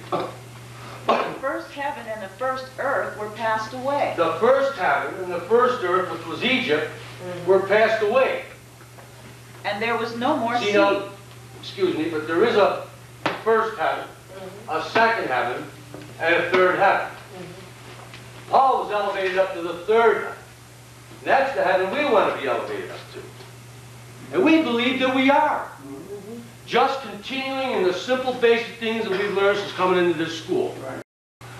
The first heaven and the first earth were passed away. The first heaven and the first earth, which was Egypt, mm-hmm. were passed away. And there was no more See sea. now, excuse me, but there is a first heaven, mm-hmm. a second heaven, and a third heaven. Mm-hmm. Paul was elevated up to the third heaven. That's the heaven we want to be elevated up to. And we believe that we are. Just continuing in the simple basic things that we've learned since coming into this school.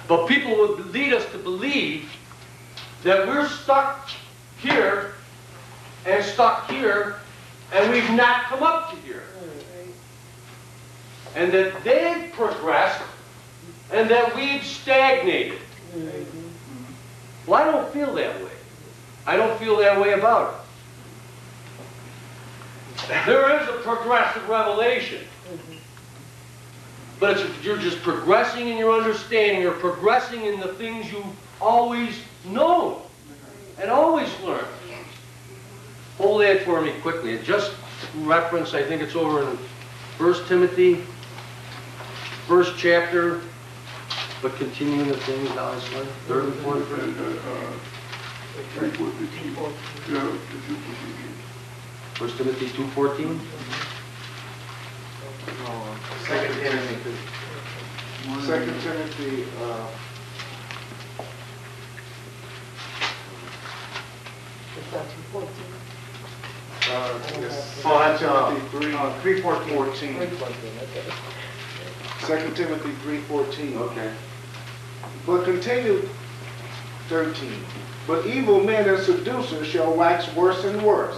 But people would lead us to believe that we're stuck here and stuck here and we've not come up to here. And that they've progressed and that we've stagnated. Well, I don't feel that way. I don't feel that way about it. There is a progressive revelation. But you're just progressing in your understanding, you're progressing in the things you've always known and always learned. Hold that for me quickly. Just reference, I think it's over in First Timothy, first chapter, but continuing the things thou hast learned, third and First Timothy two fourteen? Second Timothy. Second Timothy, uh, uh, yes, Oh, that's, uh, Timothy three, uh, three fourteen. fourteen. Second Timothy three fourteen. Okay. But continue, thirteen. But evil men and seducers shall wax worse and worse,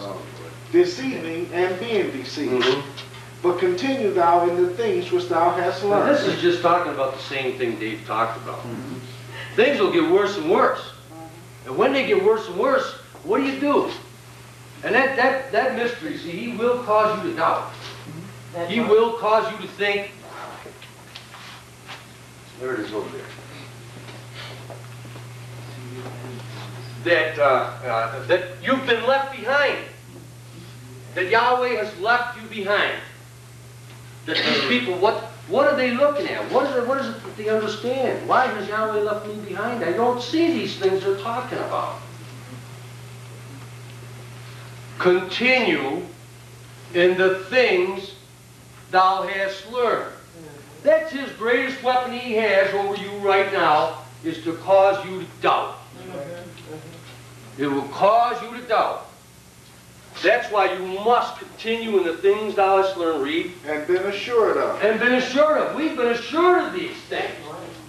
deceiving and being deceived. Mhm. But continue thou in the things which thou hast Now, this is just talking about the same thing Dave talked about. Things will get worse and worse. And when they get worse and worse, what do you do? And that, that, that mystery, see, he will cause you to doubt. He will cause you to think, there it is over there. That, uh, uh, that you've been left behind. That Yahweh has left you behind. That these people, what, what are they looking at? What it, what is it that they understand? Why has Yahweh left me behind? I don't see these things they're talking about. Continue in the things thou hast learned. That's his greatest weapon he has over you right now, is to cause you to doubt. It will cause you to doubt. That's why you must continue in the things thou hast learned, read, And been assured of. and been assured of. We've been assured of these things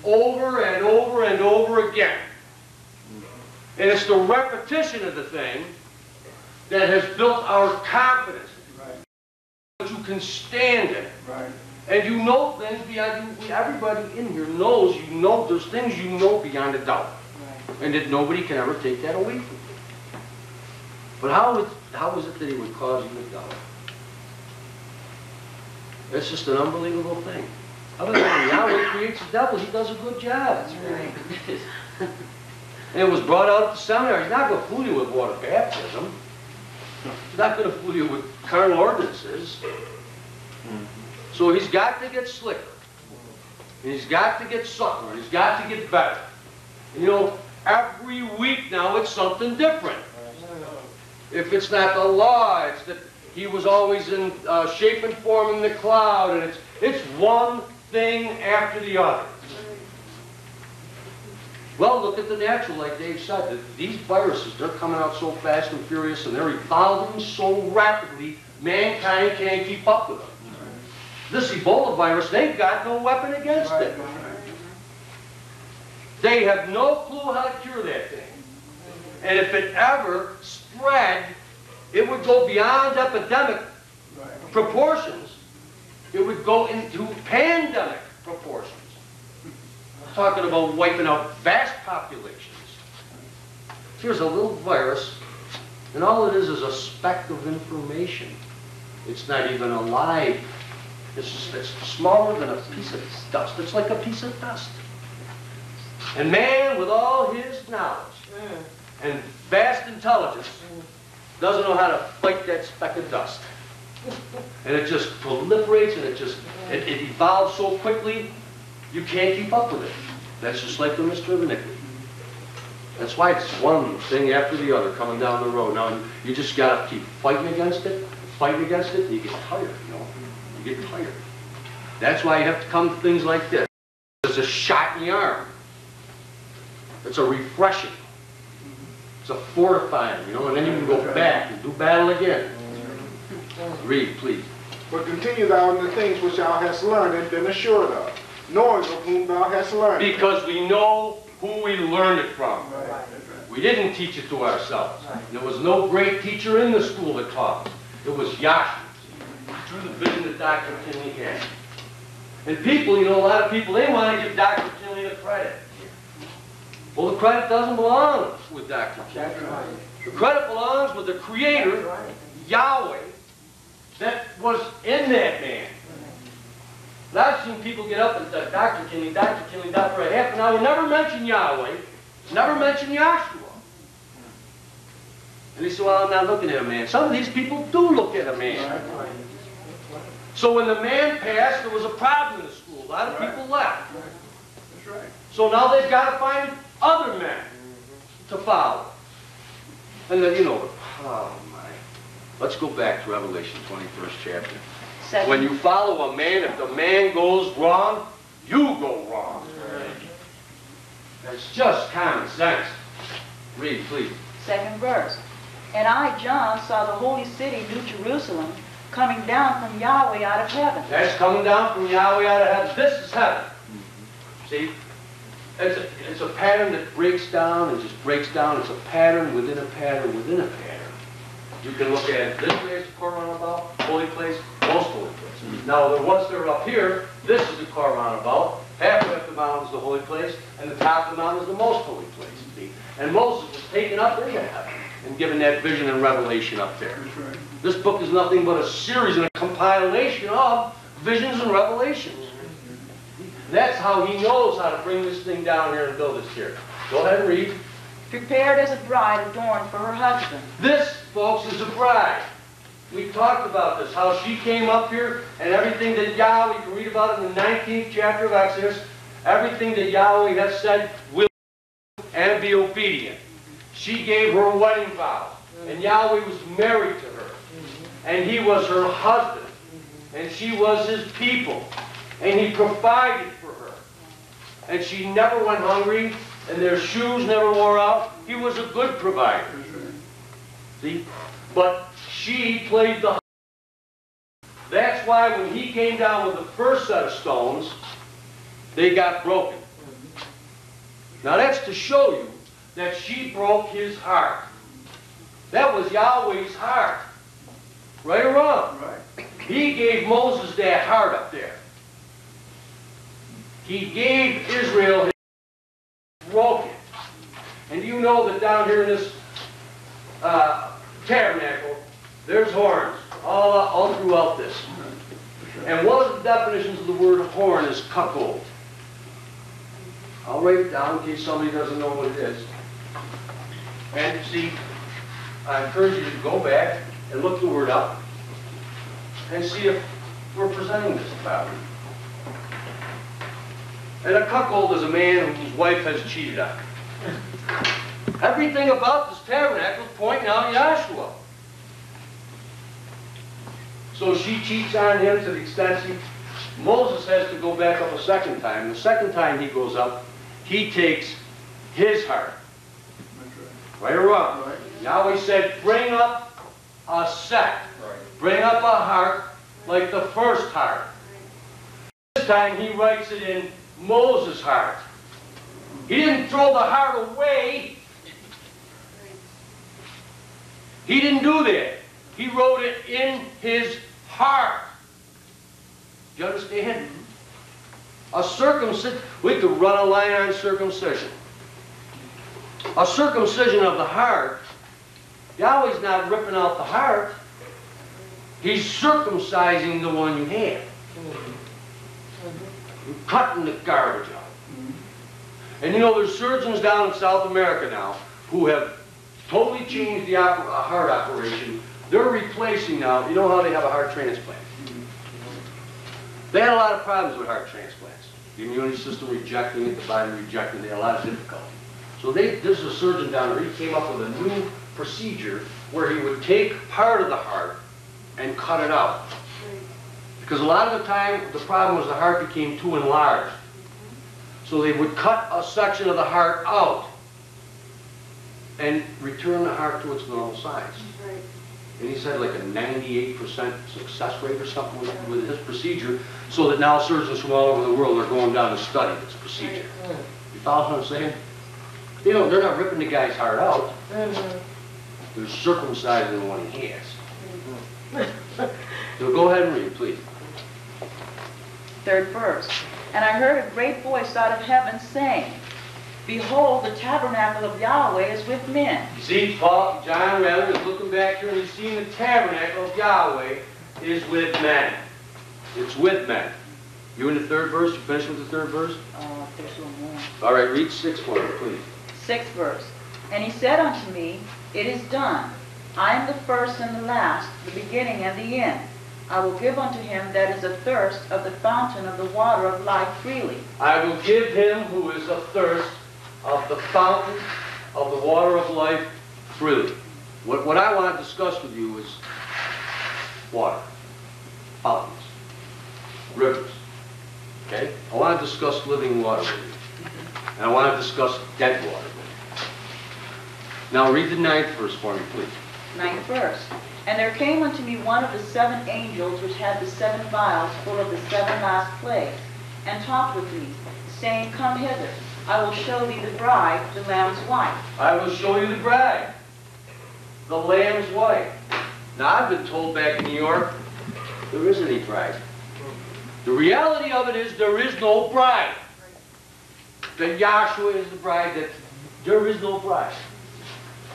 over and over and over again. And it's the repetition of the thing that has built our confidence. But you can stand it. Right. And you know things beyond, you- everybody in here knows, you know, there's things you know beyond a doubt. And that nobody can ever take that away from you. But how is, how is it that he would cause you to doubt? It's just an unbelievable thing. Other than Yahweh creates the devil, he does a good job. And it was brought out at the seminary, he's not gonna fool you with water baptism. He's not gonna fool you with carnal ordinances. So he's got to get slicker. And he's got to get subtler. He's got to get better. And you know, every week now it's something different. If it's not the law, it's that he was always in uh, shape and form in the cloud, and it's it's one thing after the other. Well, look at the natural, like Dave said. These viruses, they're coming out so fast and furious, and they're evolving so rapidly, mankind can't keep up with them. This Ebola virus, they've got no weapon against it. They have no clue how to cure that thing. And if it ever spread, it would go beyond epidemic proportions. It would go into pandemic proportions. Talking about wiping out vast populations. Here's a little virus, and all it is is a speck of information. It's not even alive. It's, just, it's smaller than a piece of dust. It's like a piece of dust. And man, with all his knowledge mm. And vast intelligence, doesn't know how to fight that speck of dust. And it just proliferates and it just, it, it evolves so quickly, you can't keep up with it. That's just like the mystery of iniquity. That's why it's one thing after the other coming down the road. Now, you just gotta keep fighting against it, fighting against it, and you get tired, you know? You get tired. That's why you have to come to things like this. It's a shot in the arm. It's a refreshing. It's a fortifying, you know, and then you can go back and do battle again. Read, please. But continue thou in the things which thou hast learned and been assured of, knowing of whom thou hast learned. Because we know who we learned it from. We didn't teach it to ourselves. There was no great teacher in the school that taught us. It was Yahshua, through the vision that Dr. Kinley had. And people, you know, a lot of people, they want to give Dr. Kinley the credit. Well, the credit doesn't belong with Dr. Kinley. The credit belongs with the Creator, Yahweh, that was in that man. And I've seen people get up and say, Dr. Kinley, Dr. Kinley, Dr. for a half an hour, never mention Yahweh, never mention Yahshua. And they say, well, I'm not looking at a man. Some of these people do look at a man. So when the man passed, there was a problem in the school. A lot of people left. That's right. So now they've got to find other men to follow. And then, you know, oh my. Let's go back to Revelation 21st chapter. When you follow a man, if the man goes wrong, you go wrong. That's just common sense. Read, please. Second verse. And I, John, saw the holy city, New Jerusalem, coming down from Yahweh out of heaven. That's coming down from Yahweh out of heaven. This is heaven. See? It's a, it's a pattern that breaks down and just breaks down. It's a pattern within a pattern within a pattern. You can look at it this way as the Korban about, holy place, most holy place. Mm-hmm. Now, the ones that are up here, this is the Korban about. Halfway up the mountain is the holy place, and the top of the mountain is the most holy place. And Moses was taken up into heaven and given that vision and revelation up there. Right. This book is nothing but a series and a compilation of visions and revelations. That's how he knows how to bring this thing down here and build this here. Go ahead and read. Prepared as a bride adorned for her husband. This, folks, is a bride. We talked about this, how she came up here and everything that Yahweh, you can read about it in the 19th chapter of Exodus, everything that Yahweh has said will and be obedient. She gave her wedding vow, and Yahweh was married to her, and he was her husband, and she was his people, and he provided. And she never went hungry, and their shoes never wore out. He was a good provider. See? But she played the That's why when he came down with the first set of stones, they got broken. Now that's to show you that she broke his heart. That was Yahweh's heart. Right or wrong? Right. He gave Moses that heart up there. He gave Israel his broken. And you know that down here in this uh, tabernacle, there's horns all, all throughout this. And one of the definitions of the word horn is cuckold. I'll write it down in case somebody doesn't know what it is. And see, I encourage you to go back and look the word up and see if we're presenting this properly. And a cuckold is a man whose wife has cheated on him. Everything about this tabernacle is pointing out Yahshua. So she cheats on him to the extent he, Moses has to go back up a second time. The second time he goes up, he takes his heart. Right or wrong? Right. Yahweh said, bring up a set. Bring up a heart like the first heart. This time he writes it in Moses' heart. He didn't throw the heart away. He didn't do that. He wrote it in his heart. Do you understand? A circumcision, we could run a line on circumcision. A circumcision of the heart, Yahweh's not ripping out the heart. He's circumcising the one you have. Cutting the garbage out. And you know, there's surgeons down in South America now who have totally changed the op- uh, heart operation. They're replacing now, you know how they have a heart transplant? They had a lot of problems with heart transplants. The immune system rejecting it, the body rejecting it, they had a lot of difficulty. So they, this is a surgeon down there, he came up with a new procedure where he would take part of the heart and cut it out. Because a lot of the time, the problem was the heart became too enlarged. So they would cut a section of the heart out and return the heart to its normal size. Right. And he said like a 98% success rate or something with, with his procedure, so that now surgeons from all over the world are going down to study this procedure. You follow what I'm saying? You know, they're not ripping the guy's heart out. Mm-hmm. They're circumcising the one he has. Mm-hmm. So go ahead and read, please. Third verse. And I heard a great voice out of heaven saying, Behold, the tabernacle of Yahweh is with men. You see, Paul, John rather is looking back here and he's seeing the tabernacle of Yahweh, is with men. It's with men. You in the third verse? You finished with the third verse? Uh, there's one more. All right, read six for me, please. Sixth verse. And he said unto me, It is done. I am the first and the last, the beginning and the end. I will give unto him that is athirst of the fountain of the water of life freely. I will give him who is athirst of the fountain of the water of life freely. What, what I want to discuss with you is water, fountains, rivers. Okay? I want to discuss living water with you. And I want to discuss dead water with you. Now read the ninth verse for me, please. Ninth verse. And there came unto me one of the seven angels which had the seven vials full of the seven last plagues, and talked with me, saying, Come hither, I will show thee the bride, the Lamb's wife. I will show you the bride, the Lamb's wife. Now, I've been told back in New York, there isn't any bride. The reality of it is there is no bride. That Yahshua is the bride, that there is no bride.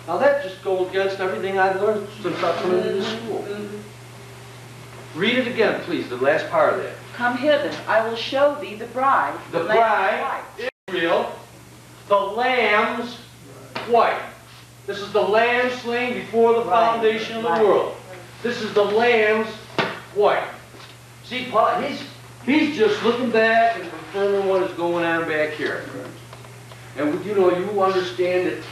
Now, that just goes against everything I've learned since I've come into this school. Mm-hmm. Read it again, please, the last part of that. Come hither, I will show thee the bride, The Lamb's bride. Israel, the lamb's wife. This is the lamb slain before the foundation of the world. This is the lamb's wife. See, Paul, he's, he's just looking back and confirming what is going on back here. And you know, you understand that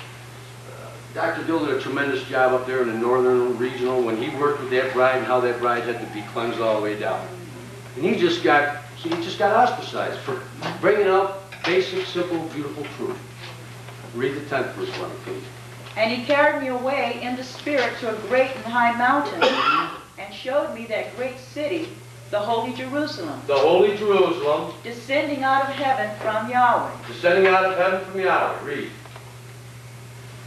Dr. Dill did a tremendous job up there in the northern regional when he worked with that bride and how that bride had to be cleansed all the way down. And he just got he just got ostracized for bringing up basic, simple, beautiful truth. Read the tenth verse me, please. And he carried me away in the spirit to a great and high mountain, and showed me that great city, the holy Jerusalem, The holy Jerusalem, descending out of heaven from Yahweh, descending out of heaven from Yahweh. Read.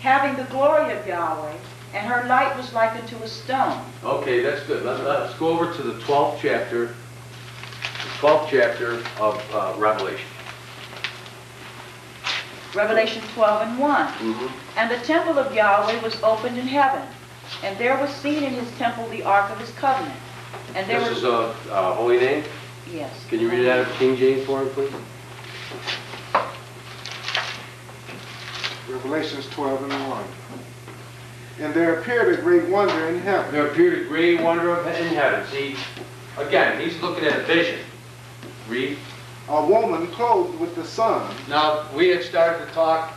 Having the glory of Yahweh, and her light was like unto a stone. Okay, that's good. Let's, let's go over to the twelfth chapter, the twelfth chapter of uh, Revelation. Revelation 12 and 1. Mm-hmm. And the temple of Yahweh was opened in heaven, and there was seen in his temple the ark of his covenant. And there This is was, a, a holy name. yes. Can you read it out of King James for me, please? Revelations 12 and 1. And there appeared a great wonder in heaven. There appeared a great wonder in heaven. See, again, he's looking at a vision. Read. A woman clothed with the sun, Now, we had started to talk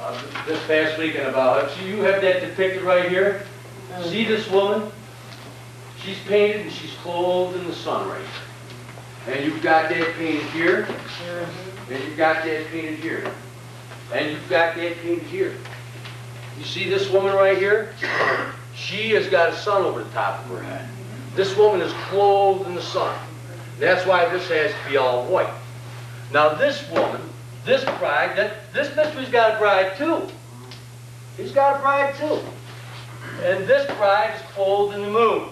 uh, this past weekend about it. See, you have that depicted right here? See this woman? She's painted and she's clothed in the sun right here. And you've got that painted here. And you've got that painted here. And you've got that painted here. You see this woman right here? She has got a sun over the top of her head. This woman is clothed in the sun. That's why this has to be all white. Now this woman, this bride, this mystery's got a bride too. He's got a bride too. And this bride is clothed in the moon.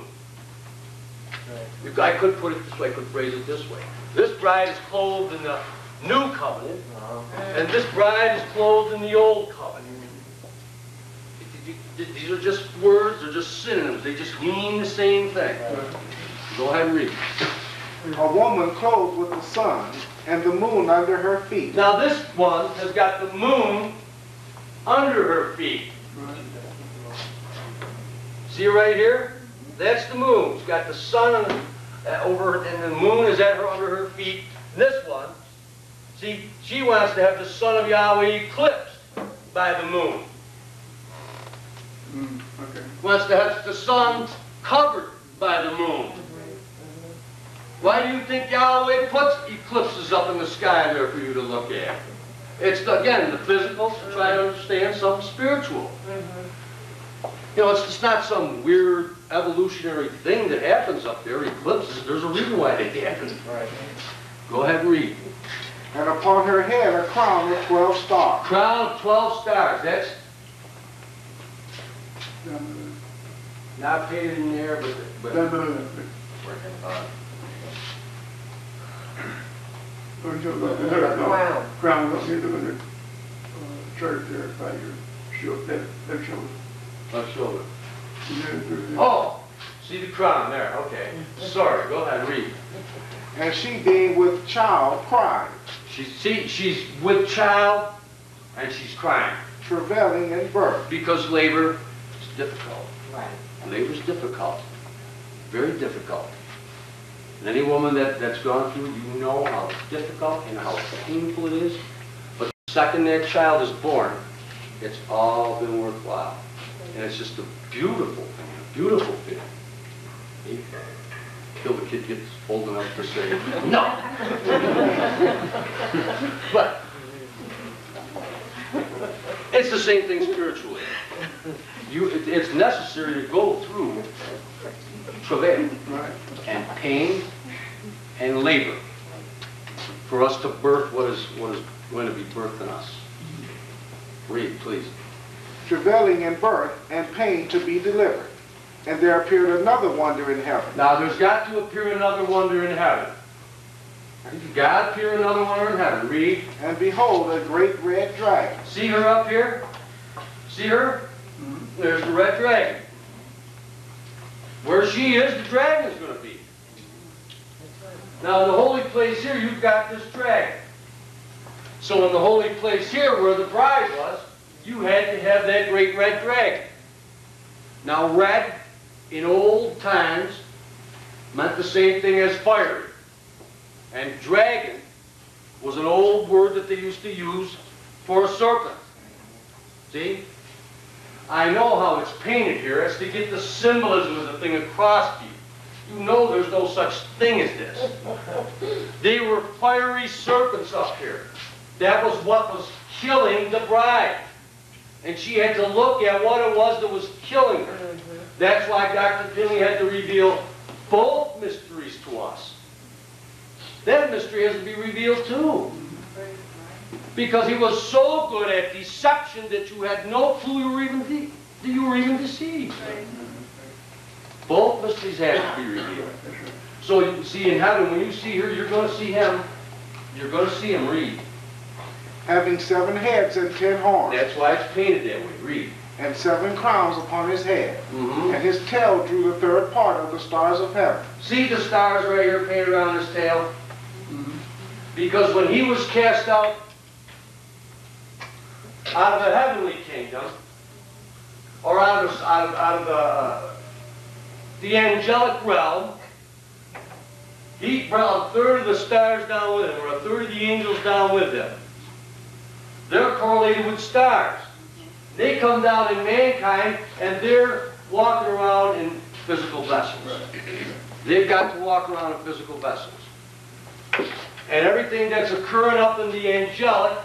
I could put it this way, I could phrase it this way. This bride is clothed in the new covenant, and this bride is clothed in the old covenant. These are just words, they're just synonyms, they just mean the same thing. Go ahead and read. a woman clothed with the sun, and the moon under her feet. Now this one has got the moon under her feet. See right here? That's the moon. It's got the sun uh, over, and the moon is at her under her feet. This one, see, she wants to have the son of Yahweh eclipsed by the moon. Mm, okay. Wants to have the sun covered by the moon. Why do you think Yahweh puts eclipses up in the sky there for you to look at? It's, the- again, the physical to try to understand something spiritual. You know, it's just not some weird evolutionary thing that happens up there, eclipses. There's a reason why they happen. Go ahead and read. And upon her head a crown of 12 stars. Crown of 12 stars. That's Down not painted in there, but, below, down but below that. uh, Or you look at her, no, crown, look into the, uh, church there by your, show, that, that shows. I'll show it. And then there's the- Oh, See the crown there, okay. Sorry, go ahead, read. And she being with child cried, She's, see, she's with child and she's crying travailing in birth. because labor is difficult. Right. Labor is difficult, very difficult. And any woman that, that's gone through, you know how difficult and how painful it is. But the second that child is born, it's all been worthwhile. And it's just a beautiful thing, a beautiful feeling. See? Till the kid gets old enough to say, no. But it's the same thing spiritually. You, it- it's necessary to go through travail and pain and labor for us to birth what is, what is going to be birthed in us. Read, please. travailing in birth and pain to be delivered. And there appeared another wonder in heaven, Now, there's got to appear another wonder in heaven. God appear another wonder in heaven. Read. and behold, a great red dragon, See her up here? See her? Mm-hmm. There's the red dragon. Where she is, the dragon's gonna be. Now, in the holy place here, you've got this dragon. So in the holy place here, where the bride was, you had to have that great red dragon. Now, red, in old times, meant the same thing as fiery. And dragon was an old word that they used to use for a serpent. See? I know how it's painted here. It's to get the symbolism of the thing across to you. You know there's no such thing as this. They were fiery serpents up here. That was what was killing the bride. And she had to look at what it was that was killing her. That's why Dr. Kinley had to reveal both mysteries to us. That mystery has to be revealed too. Because he was so good at deception that you had no clue you were even you were even deceived. Both mysteries have to be revealed. So you see in heaven, when you see her, you're going to see him. You're going to see him read. having seven heads and ten horns, That's why it's painted that way. Read. And seven crowns upon his head. hmm And his tail drew the third part of the stars of heaven. See the stars right here painted on his tail? Because when he was cast out out of the heavenly kingdom, or out of, out of, out of the, uh, the angelic realm, he brought a third of the stars down with him, or a third of the angels down with him. They're correlated with stars. They come down in mankind, and they're walking around in physical vessels. They've got to walk around in physical vessels. And everything that's occurring up in the angelic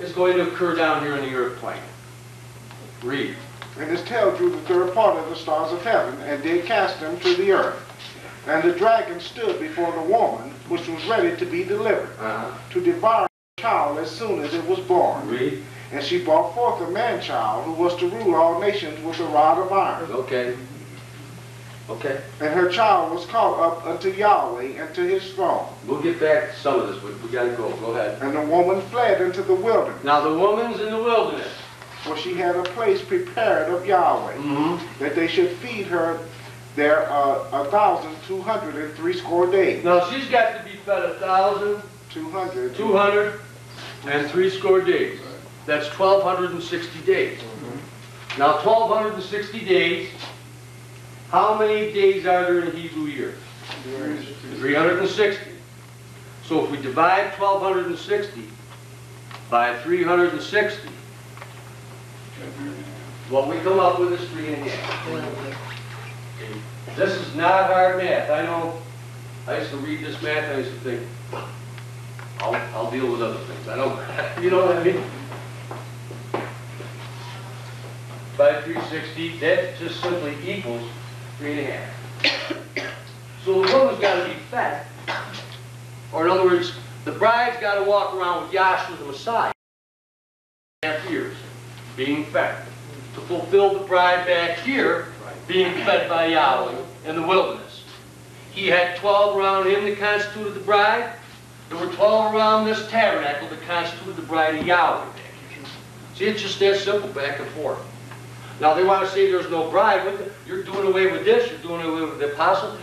is going to occur down here in the earth plane. Read. And his tail drew the third part of the stars of heaven, and did cast them to the earth. And the dragon stood before the woman, which was ready to be delivered, Uh-huh. to devour the child as soon as it was born. Read. And she brought forth a man-child, who was to rule all nations with a rod of iron. Okay. Okay. And her child was caught up unto Yahweh and to his throne. We'll get back to some of this, but we gotta go. Go ahead. And the woman fled into the wilderness, Now the woman's in the wilderness. for she had a place prepared of Yahweh, Mm-hmm. that they should feed her there uh, a thousand two hundred and threescore days. Now she's got to be fed a thousand, Two hundred. two hundred, and three score days. That's twelve hundred and sixty days. Mm-hmm. Now twelve hundred and sixty days, how many days are there in a Hebrew year? 360. So if we divide 1260 by 360, what we come up with is three and a half. This is not hard math. I know, I used to read this math, and I used to think, I'll, I'll deal with other things. I don't, [LAUGHS] you know what I mean? By 360, that just simply equals three and a half. So the woman's got to be fat. Or in other words, the bride's got to walk around with Yahshua the Messiah. Half years, being fed. To fulfill the bride back here, being fed by Yahweh in the wilderness. He had 12 around him that constituted the bride. There were 12 around this tabernacle that constituted the bride of Yahweh. See, it's just that simple, back and forth. Now, they want to say there's no the- you're doing away with this, you're doing away with the apostle.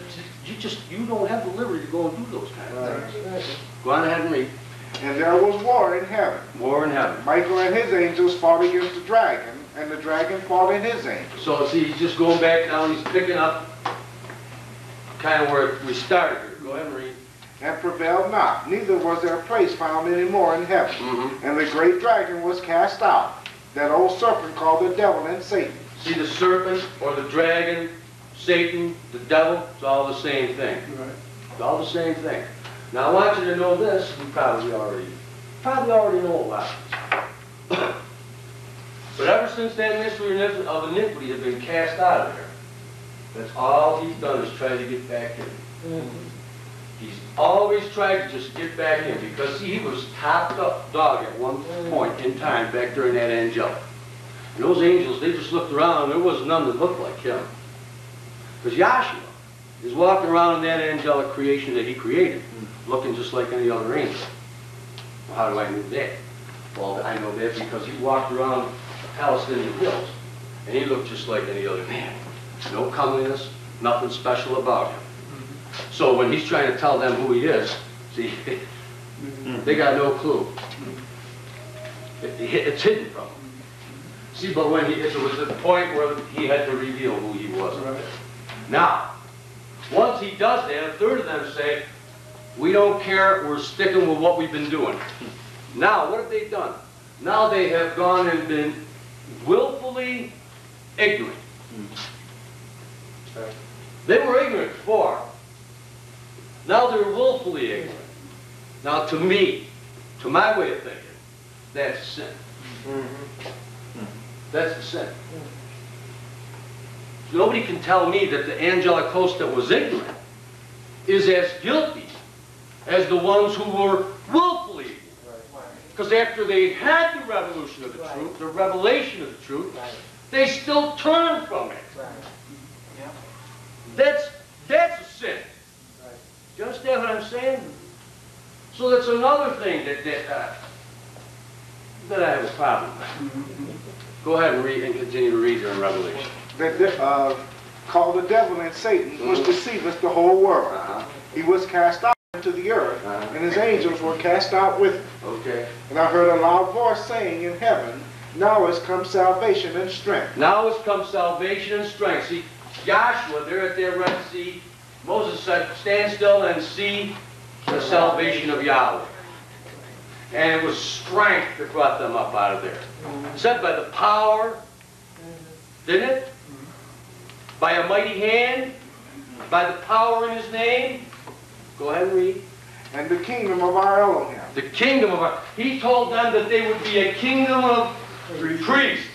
You just, you don't have the liberty to go and do those kind of things. Go on ahead and read. And there was war in heaven. War in heaven. Michael and his angels fought against the dragon, and the dragon fought in his angels. So, see, he's just going back now. he's picking up kind of where we started here. Go ahead and read. and prevailed not, neither was their place found any more in heaven. Mhm. And the great dragon was cast out, that old serpent called the devil and Satan. See, the serpent or the dragon, Satan, the devil, it's all the same thing. Right. It's all the same thing. Now, I want you to know this, you probably already, probably already know a lot. [COUGHS] But ever since that mystery of iniquity has been cast out of there, that's all he's done is try to get back in. Mm-hmm. He's always tried to just get back in, because see, he was top dog at one point in time back during that angelic. And those angels, they just looked around, there wasn't none that looked like him. Because Yahshua is walking around in that angelic creation that he created, looking just like any other angel. Well, how do I know that? Well, I know that because he walked around the Palestinian hills, and he looked just like any other man. No comeliness, nothing special about him. So when he's trying to tell them who he is, see, [LAUGHS] they got no clue. It- It's hidden from them. See, but when he, it was at the point where he had to reveal who he was. Right. Now, once he does that, a third of them say, we don't care, we're sticking with what we've been doing. Now, what have they done? Now they have gone and been willfully ignorant. Hmm. They were ignorant before. Now they're willfully ignorant. Now, to me, to my way of thinking, that's sin. Mm-hmm. That's a sin. Nobody can tell me that the angelic host that was ignorant is as guilty as the ones who were willfully ignorant. Because after they had the revolution of the truth, the revelation of the truth, they still turned from it. That's, that's a sin. You understand what I'm saying? So that's another thing that, that, uh, that I have a problem with. Go ahead and read, and continue to read here in Revelation. That, uh, called the devil and Satan, which deceiveth the whole world. Uh-huh, He was cast out into the earth, Uh-huh. and his angels were cast out with him. okay. And I heard a loud voice saying in heaven, Now is come salvation and strength. Now has come salvation and strength. See, Joshua, there at their Red Sea, Moses said, stand still and see the salvation of Yahweh. And it was strength that brought them up out of there. Said by the power, didn't it? By a mighty hand, by the power in his name. Go ahead and read. And the kingdom of our Elohim. The kingdom of our, he told them that they would be a kingdom of priests.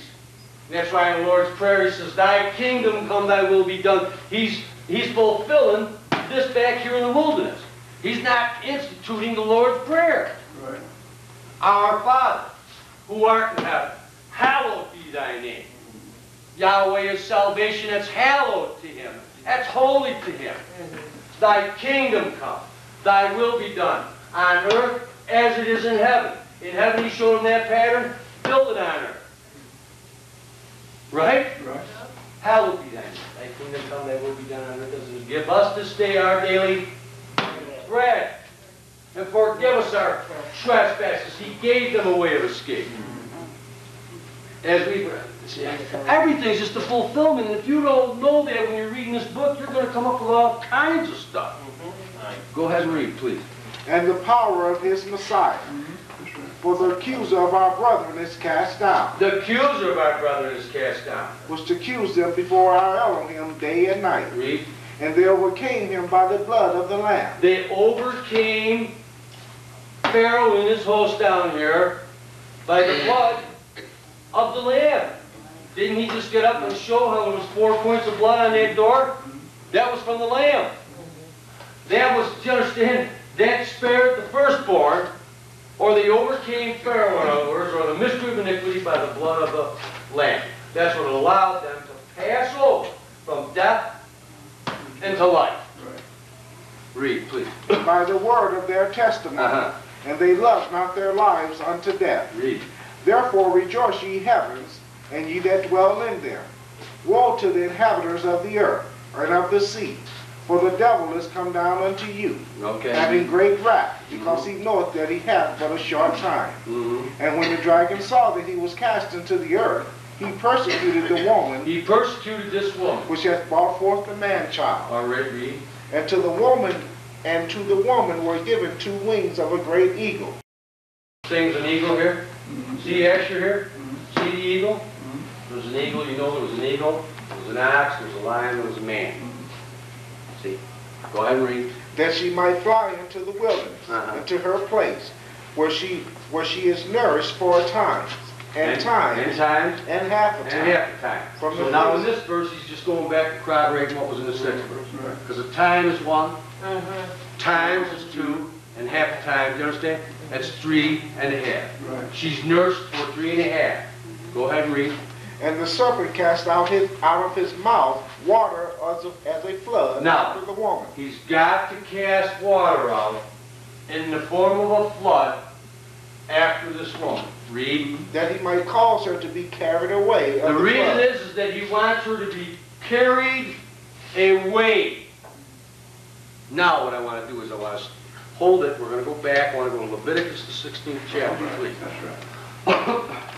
That's why in the Lord's Prayer he says, Thy kingdom come, thy will be done. He's, he's fulfilling this back here in the wilderness. He's not instituting the Lord's Prayer. Right. Our Father, who art in heaven, hallowed be thy name. Yahweh is salvation, that's hallowed to him. That's holy to him. Thy kingdom come, thy will be done, on earth as it is in heaven. In heaven he showed them that pattern, build it on earth. Right? Right. Hallowed be thy name. Thy kingdom come, thy will be done on earth as it is. Give us this day our daily bread. And forgive us our trespasses. He gave them a way of escape. As we, see, everything's just a fulfillment. And if you don't know that when you're reading this book, you're going to come up with all kinds of stuff. Mm-hmm. Go ahead and read, please. And the power of his Messiah. For the accuser of our brethren is cast down, The accuser of our brethren is cast down. was to accuse them before our Elohim day and night. Read. And they overcame him by the blood of the Lamb. They overcame Pharaoh and his host down here by the blood of the Lamb. Didn't he just get up and show how there was four points of blood on that door? That was from the Lamb. That was, do you understand? That spared the firstborn, or they overcame Pharaoh, in other words, or the mystery of iniquity by the blood of the Lamb. That's what allowed them to pass over from death into life. Read, please. by the word of their testimony. Uh-huh. And they loved not their lives unto death. Read. Therefore rejoice ye heavens, and ye that dwell in them. Woe to the inhabitants of the earth and of the sea, for the devil is come down unto you, Okay. having great wrath, mm-hmm. because he knoweth that he hath but a short time. Mhm. And when the dragon saw that he was cast into the earth, he persecuted the woman He persecuted this woman. which hath brought forth the man-child. All right, read. And to the woman, and to the woman were given two wings of a great eagle. Thing's an eagle here. Mm-hmm. See Asher here? Mm-hmm. See the eagle? There's an eagle, you know there was an eagle, there was an ox, there was a lion, there was a man. See? Go ahead and read. that she might fly into the wilderness, Uh-huh. into her place, where she where she is nourished for a time, and, time, And time, and half a and time. half the time. From So the now in this verse, he's just going back to corroborating what was in the sixth verse. Right. Because the time is one, times is two, and half a time, you understand? That's three and a half. Right. She's nursed for three and a half. Go ahead and read. And the serpent cast out his out of his mouth water as a, as a flood Now. after the woman, He's got to cast water out in the form of a flood after this woman. Read. that he might cause her to be carried away. The the reason flood. is, is that he wants her to be carried away. Now what I want to do is I want to hold it, we're going to go back, I want to go to Leviticus, the 16th chapter, please. That's right. [COUGHS]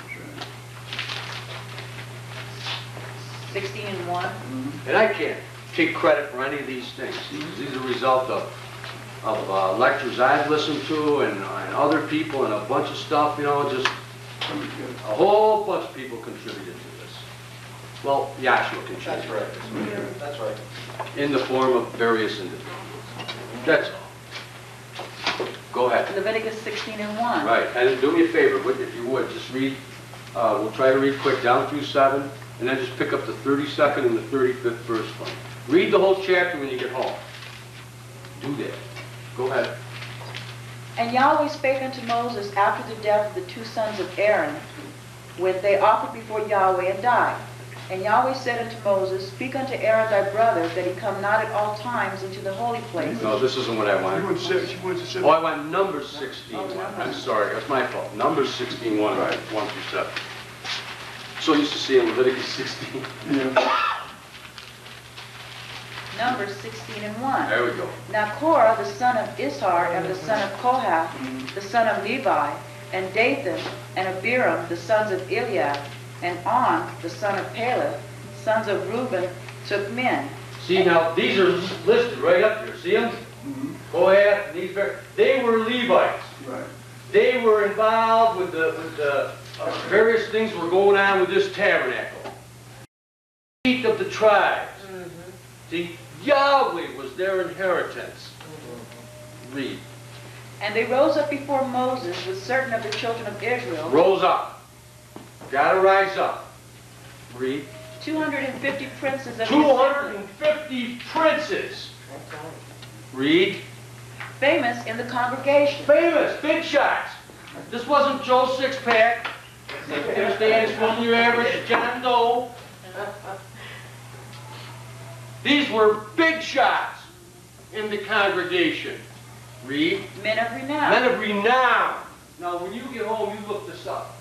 16 and 1. Mm-hmm. And I can't take credit for any of these things. These- These are a result of, of uh, lectures I've listened to and, and other people and a bunch of stuff, you know, just Somebody get it. a whole bunch of people contributed to this. Well, Yahshua contributed. That's right. That's right. In the form of various individuals. That's all. Go ahead. Leviticus 16 and 1. Right, and do me a favor, if you would, just read, uh, we'll try to read quick down through seven, and then just pick up the 32nd and the 35th verse for me. Read the whole chapter when you get home. Do that. Go ahead. And Yahweh spake unto Moses after the death of the two sons of Aaron, when they offered before Yahweh and died. And Yahweh said unto Moses, Speak unto Aaron thy brother, that he come not at all times into the holy place. No, this isn't what I She wanted. went to, she went to seven. Oh, I want number 16. I'm sorry, that's my fault. Number 16, 1, Right. 1 through 7. So used to see in Leviticus 16. [COUGHS] Yeah. Numbers 16 and 1. There we go. Now Korah, the son of Izhar, and the son of Kohath, the son of Levi, and Dathan, and Abiram, the sons of Eliab, and On, the son of Peleth, sons of Reuben, took men. See, now, these are listed right up here. See them? Mhm. Kohath, these, they were Levites. Right. They were involved with the, with the various things were going on with this tabernacle. Seat of the tribes. Mm-hmm. See, Yahweh was their inheritance. Mm-hmm. Read. And they rose up before Moses with certain of the children of Israel, Rose up. Gotta rise up. Read. 250 princes of the assembly, 250 princes. Read. famous in the congregation. Famous, big shots. This wasn't Joe Sixpack. You understand? This wasn't your average John Doe. These were big shots in the congregation. Read. Men of renown. Men of renown. Now, when you get home, you look this up.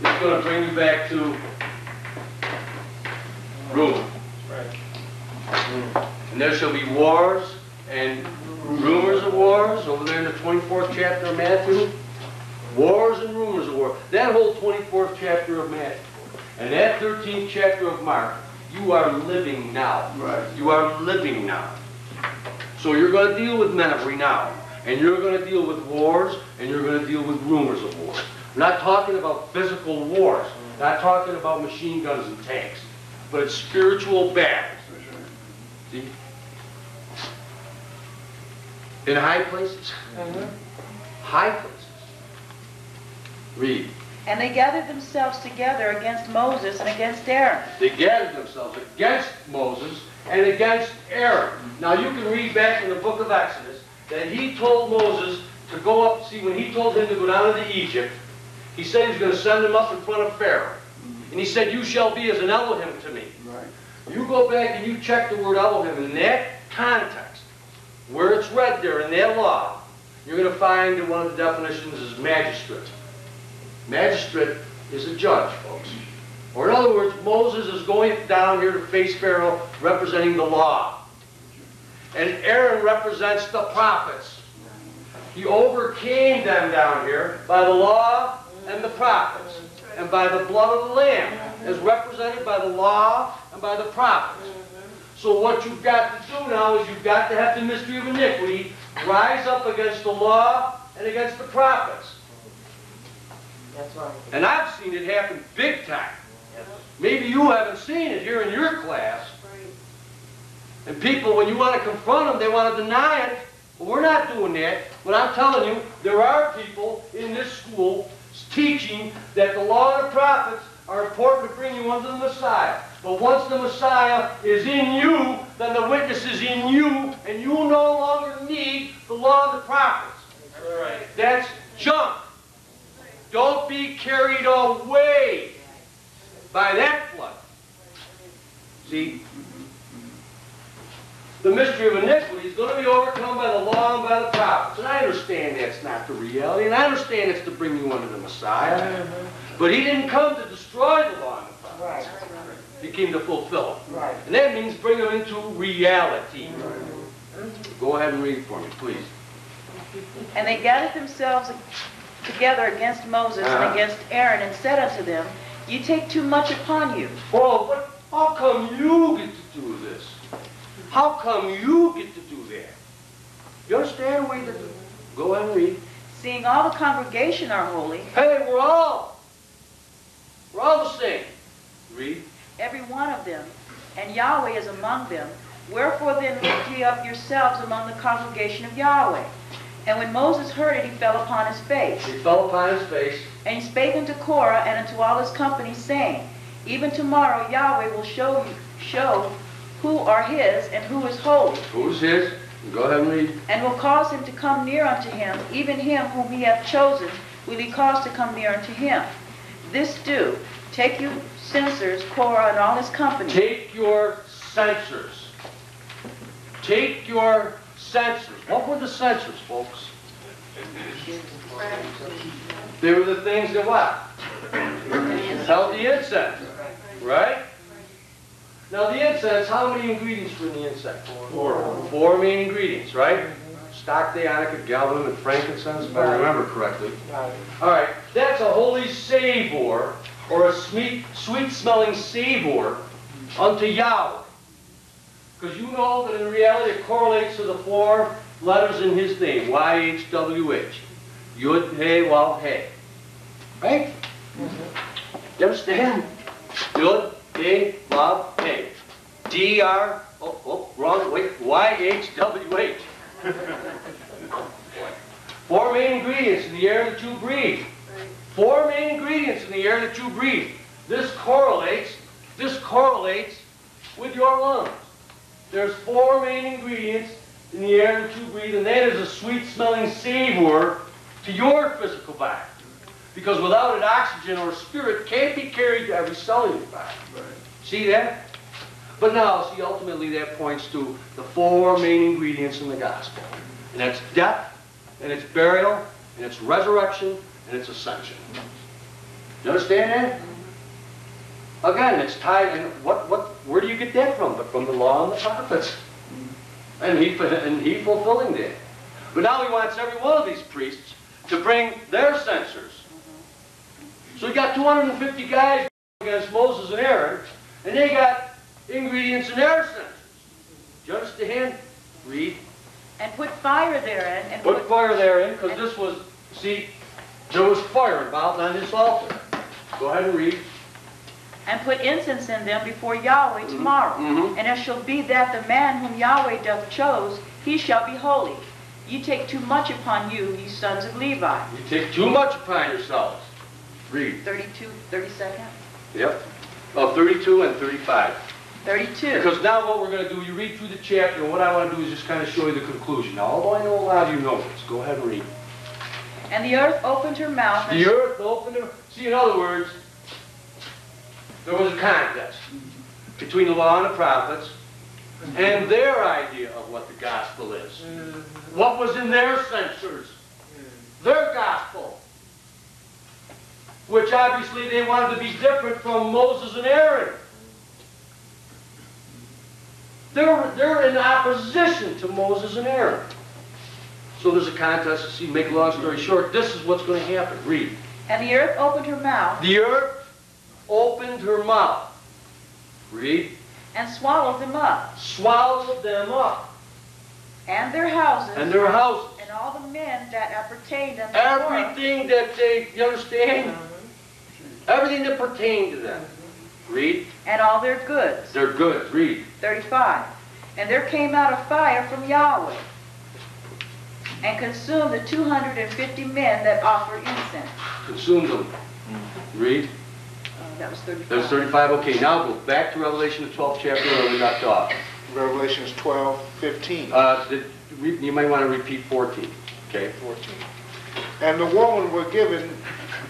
It's going to bring you back to rumor. And there shall be wars and rumors of wars over there in the 24th chapter of Matthew. Wars and rumors of war. That whole 24th chapter of Matthew and that 13th chapter of Mark, you are living now. Right. You are living now. So you're going to deal with men of renown, and you're going to deal with wars, and you're going to deal with rumors of wars. We're not talking about physical wars, not talking about machine guns and tanks, but it's spiritual battles. That's right. See? In high places. Uh-huh. High places. Read. And they gathered themselves together against Moses and against Aaron. They gathered themselves against Moses and against Aaron. Now you can read back in the book of Exodus that he told Moses to go up, see, when he told him to go down into Egypt, he said he was going to send him up in front of Pharaoh. And he said, you shall be as an Elohim to me. Right. You go back and you check the word Elohim in that context, where it's read there in that law, you're gonna find that one of the definitions is magistrate. Magistrate is a judge, folks. Or in other words, Moses is going down here to face Pharaoh representing the law. And Aaron represents the prophets. He overcame them down here by the law and the prophets, and by the blood of the Lamb, as represented by the law and by the prophets. So what you've got to do now is you've got to have the mystery of iniquity rise up against the law and against the prophets. That's right. And I've seen it happen big time. Maybe you haven't seen it here in your class. And people, when you want to confront them, they want to deny it. But we're not doing that. But I'm telling you, there are people in this school teaching that the law and the prophets are important to bring you under the Messiah. But once the Messiah is in you, then the witness is in you, and you no longer need the law and the prophets. That's junk. Don't be carried away by that flood. See, the mystery of iniquity is going to be overcome by the law and by the prophets. And I understand that's not the reality, and I understand it's to bring you under the Messiah. But he didn't come to destroy the law and the prophets. Right, He came to fulfill them. right. And that means bring them into reality. Go ahead and read for me, please. And they gathered themselves together against Moses Uh-huh. and against Aaron, and said unto them, Ye take too much upon you. Oh, but how come you get to do this? How come you get to do that? You understand the way that... Go ahead and read. Seeing all the congregation are holy, Hey, we're all, we're all the same. Read. every one of them, and Yahweh is among them. Wherefore then lift ye up yourselves among the congregation of Yahweh. And when Moses heard it, he fell upon his face. He fell upon his face. And he spake unto Korah and unto all his company, saying, Even tomorrow Yahweh will show you, show who are his and who is holy, Who's his? Go ahead and read. and will cause him to come near unto him, even him whom he hath chosen will he cause to come near unto him. This do, take you censers, Korah and all his company, Take your censers. Take your censers. What were the censers, folks? They were the things that what? Held the incense, right? Now the incense, how many ingredients were in the incense? Four. Four main ingredients, right? Stacte, onycha, galbanum, and frankincense, if I remember correctly. Right. All right, that's a holy savor, or a sweet, sweet-smelling savor unto Yahweh. Because you know that in reality it correlates to the four letters in his name, Y-H-W-H. Yud, He, Wav, He. Right? You understand? Yud, He, Wav, He. D-R, oh, oh, wrong, wait, Y-H-W-H. [LAUGHS] Four main ingredients in the air that you breathe. Four main ingredients in the air that you breathe. This correlates, this correlates with your lungs. There's four main ingredients in the air that you breathe, and that is a sweet smelling savor to your physical body. Because without it, oxygen or spirit can't be carried to every cell in your body. See that? But now, see, ultimately that points to the four main ingredients in the gospel. And that's death, and it's burial, and it's resurrection, and it's ascension. You understand that? Again, it's tied, and what, what, where do you get that from? But from the law and the prophets. And he, and he fulfilling that. But now he wants every one of these priests to bring their censers. So he got 250 guys against Moses and Aaron, and they got ingredients in their censers. Do you understand? Read. and put fire therein, and Put put, fire therein, because this was, see, there was fire involved on this altar. Go ahead and read. and put incense in them before Yahweh tomorrow. Mhm. And it shall be that the man whom Yahweh doth chose, he shall be holy. Ye take too much upon you, ye sons of Levi. You take too much upon yourselves. Read. 32, 32nd? Yep. Oh, 32 and 35. 32. Because now what we're going to do, you read through the chapter, and what I want to do is just kind of show you the conclusion. Now, although I know a lot of you know this, go ahead and read. And the earth opened her mouth, The earth opened her. See, in other words, there was a contest between the law and the prophets and their idea of what the gospel is. What was in their censers? their gospel. Which obviously they wanted to be different from Moses and Aaron. They're, they're in opposition to Moses and Aaron. So there's a contest to see, make a long story short, this is what's going to happen. Read. And the earth opened her mouth The earth opened her mouth. Read. and swallowed them up, Swallowed them up. and their houses, And their houses. and all the men that appertained unto. Everything that they, you understand? Mm-hmm. Everything that pertained to them. Mm-hmm. Read. and all their goods. They're good. Read. 35. And there came out a fire from Yahweh, and consumed the 250 men that offered incense. Consumed them. Read. Uh, That was 35. There's 35. Okay, now go back to Revelation, the 12th chapter where we left off. Revelations 12, 15. Uh, did, you might want to repeat 14. Okay? 14. And the woman were given,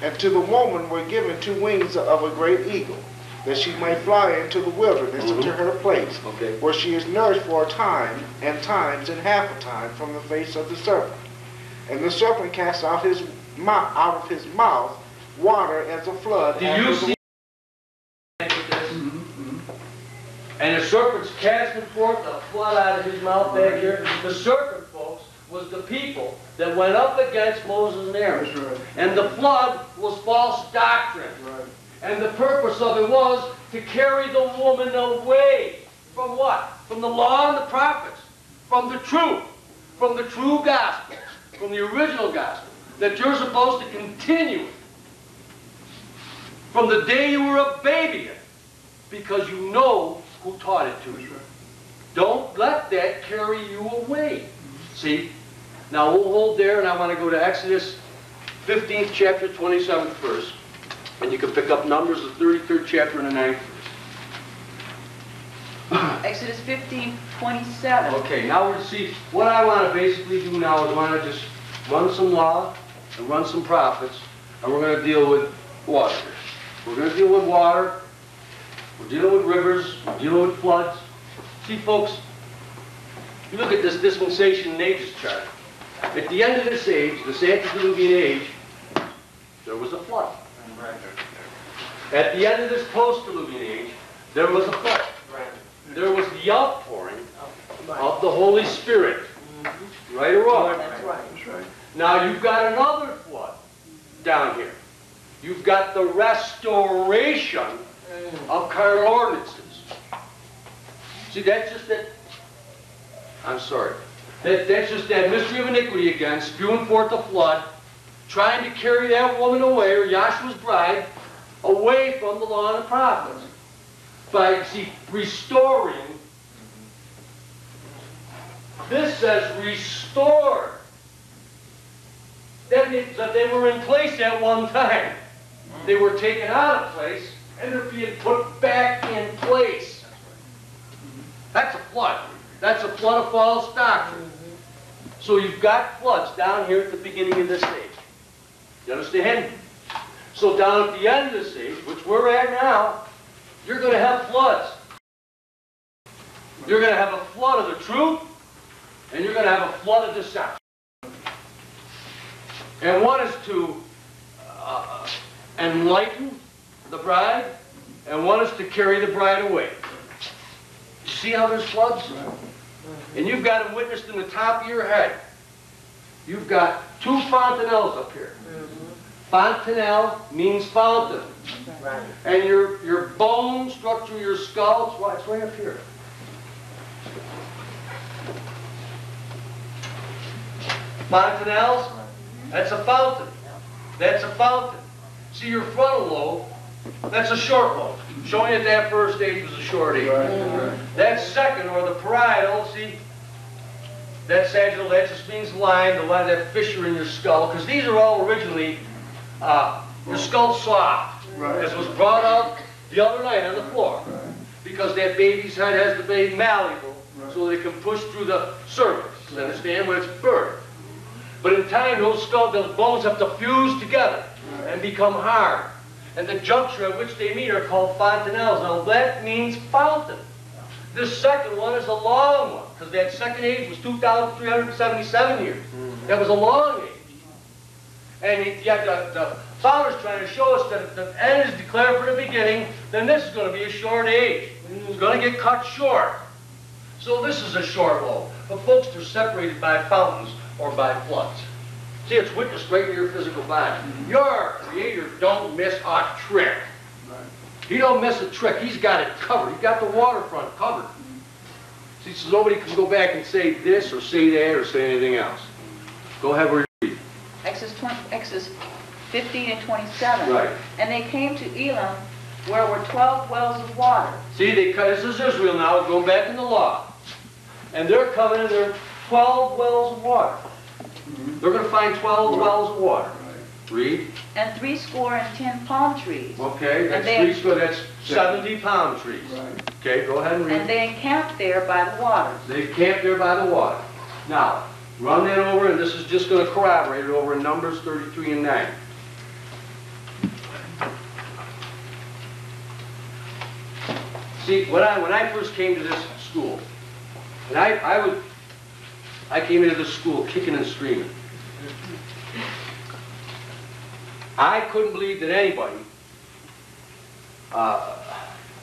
and to the woman were given two wings of a great eagle, that she might fly into the wilderness into Mhm. her place, Okay. where she is nourished for a time, and times, and half a time from the face of the serpent. And the serpent cast out his mouth, out of his mouth water as a flood. Do you see with this? And the serpent's casting forth the flood out of his mouth back here. The serpent, folks, was the people that went up against Moses and Aaron. Right, And the flood was false doctrine. right. And the purpose of it was to carry the woman away from what? From the law and the prophets, from the truth, from the true gospel, from the original gospel, that you're supposed to continue from the day you were a baby, because you know who taught it to you. Don't let that carry you away. See? Now we'll hold there, and I want to go to Exodus 15th chapter, 27th verse. And you can pick up Numbers, the 33rd chapter, and the 9th verse. [CLEARS THROAT] Exodus 15, 27. Okay, now we're see, what I want to basically do now is want to just run some law and run some prophets, and we're going to deal with water. We're going to deal with water, we're dealing with rivers, we're dealing with floods. See, folks, you look at this dispensation and ages chart. At the end of this age, this antediluvian age, there was a flood. At the end of this post-diluvian age, there was a flood. There was the outpouring of the Holy Spirit. Right or wrong? That's right. That's right. Now you've got another flood down here. You've got the restoration of carnal ordinances. See, that's just that, I'm sorry. That, that's just that mystery of iniquity again, spewing forth the flood, trying to carry that woman away, or Yahshua's bride, away from the law and the prophets. By, see, restoring. This says restore. That means that they were in place at one time. They were taken out of place, and they're being put back in place. That's a flood. That's a flood of false doctrine. So you've got floods down here at the beginning of this age. You understand? So down at the end of this age, which we're at now, you're going to have floods. You're going to have a flood of the truth, and you're going to have a flood of deception. And one is to uh, enlighten the bride, and one is to carry the bride away. You see how there's floods? And you've got them witnessed in the top of your head. You've got two fontanelles up here. Fontanelle means fountain. Right. And your, your bone structure, your skull, it's right- it's right up here. Fontanelles, that's a fountain. That's a fountain. See your frontal lobe, that's a short lobe. Showing that that first age was a short age. That second, or the parietal, see, that sagittal, that just means line, the line, that fissure in your skull, because these are all originally, uh, your skull's soft. Right. This was brought out the other night on the floor, because that baby's head has to be malleable, so they can push through the surface. you understand, when it's birthed. But in time, those skull, those bones have to fuse together and become hard. And the juncture at which they meet are called fontanelles. Now that means fountain. This second one is a long one, because that second age was 2,377 years. That was a long age. And he- yet the, the Fowler's trying to show us that if the end is declared for the beginning, then this is gonna be a short age. It's gonna get cut short. So this is a short low. But folks, they're separated by fountains or by floods. See, it's witnessed right in your physical body. Mm-hmm. Your creator don't miss a trick. He don't miss a trick. He's got it covered. He's got the waterfront covered. See, so nobody can go back and say this or say that or say anything else. Go ahead, where you read. Exodus 20, Exodus 50 and 27. Right. And they came to Elim, where were 12 wells of water. See, they cut, this is Israel now, going back in the law. And they're coming and they're 12 wells of water. Mm-hmm. They're gonna find 12 wells of water. Read. and three score and ten palm trees. Okay, that's And they- three, so that's 70 palm trees. Right. Okay, go ahead and read. And they encamped there by the waters. They camped there by the water. Now, run that over, and this is just gonna corroborate it over in Numbers 33 and 9. See, when I, when I first came to this school, and I, I would, I came into this school kicking and screaming. I couldn't believe that anybody, uh,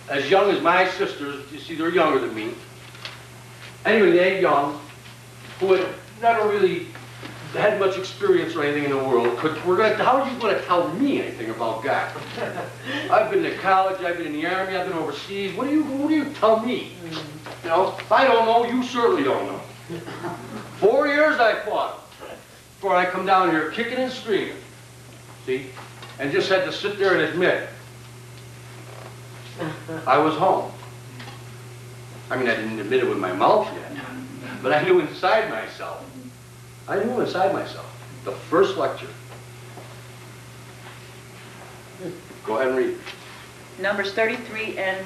as young as my sisters, you see, they're younger than me, anybody that young, who had never really had much experience or anything in the world, could, we're gonna, how are you gonna tell me anything about God? [LAUGHS] I've been to college, I've been in the army, I've been overseas, what do you, what do you tell me? Mm. You know, if I don't know, you certainly don't know. [LAUGHS] Four years I fought before I come down here kicking and screaming, see? And just had to sit there and admit, [LAUGHS] I was home. I mean, I didn't admit it with my mouth yet, but I knew inside myself. I knew inside myself. The first lecture. Go ahead and read. Numbers 33 and,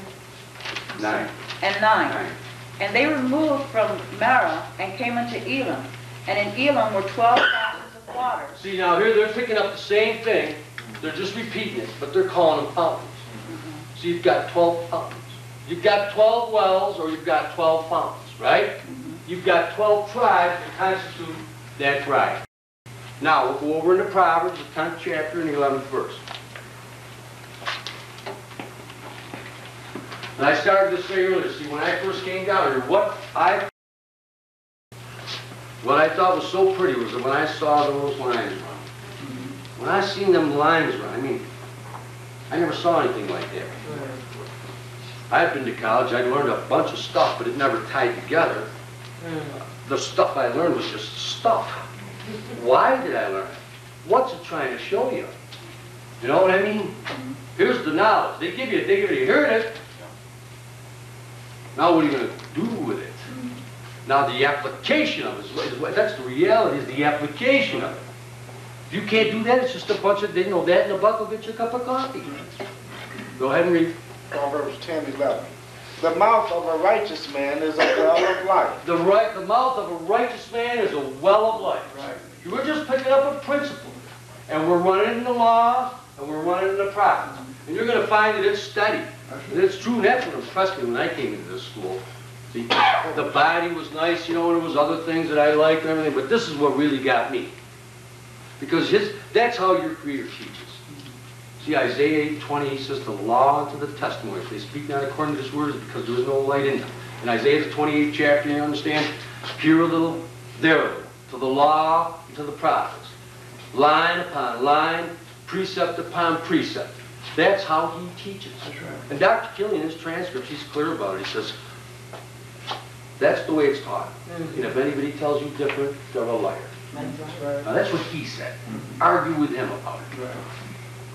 Nine. and 9. Nine. And they removed from Marah and came unto Elim. And in Elim were 12 fountains of water. See, now here they're picking up the same thing. They're just repeating it, but they're calling them fountains. Mm-hmm. So you've got 12 fountains. You've got 12 wells or you've got 12 fountains, right? Mm-hmm. You've got 12 tribes that constitute that right. Now, we'll go over into Proverbs, the 10th chapter and the 11th verse. And I started to say earlier, see, when I first came down here, what I what I thought was so pretty was when I saw those lines run. When I seen them lines run, I mean, I never saw anything like that. I'd been to college, I'd learned a bunch of stuff, but it never tied together. Mm. The stuff I learned was just stuff. Why did I learn it? What's it trying to show you? You know what I mean? Here's the knowledge. They give you, they give you, here it. Now what are you gonna do with it? Now the application of it that's the reality, is the application of it. If you can't do that, it's just a bunch of, you know, that in a buck will get you a cup of coffee. Go ahead and read. Proverbs 10, 11. The mouth of a righteous man is a well of life. The right, the mouth of a righteous man is a well of life. Right. We're just picking up a principle, and we're running in the law, and we're running in the prophets. And you're gonna find that it's steady. And it's true, and that's what impressed me when I came into this school. See, the body was nice, you know, and there was other things that I liked and everything, but this is what really got me. Because his, that's how your Creator teaches. See, Isaiah 8, 20 says, the law to the testimony. If they speak not according to this word, it's because there is no light in them. In Isaiah the 28th chapter, you understand? Here a little, there. To the law and to the prophets. Line upon line, precept upon precept. That's how he teaches. That's right. And Dr. Kinley, in his transcripts, he's clear about it. He says, that's the way it's taught. Mm-hmm. And if anybody tells you different, they're a liar. Now, that's what he said. Mm-hmm. Argue with him about it. Right.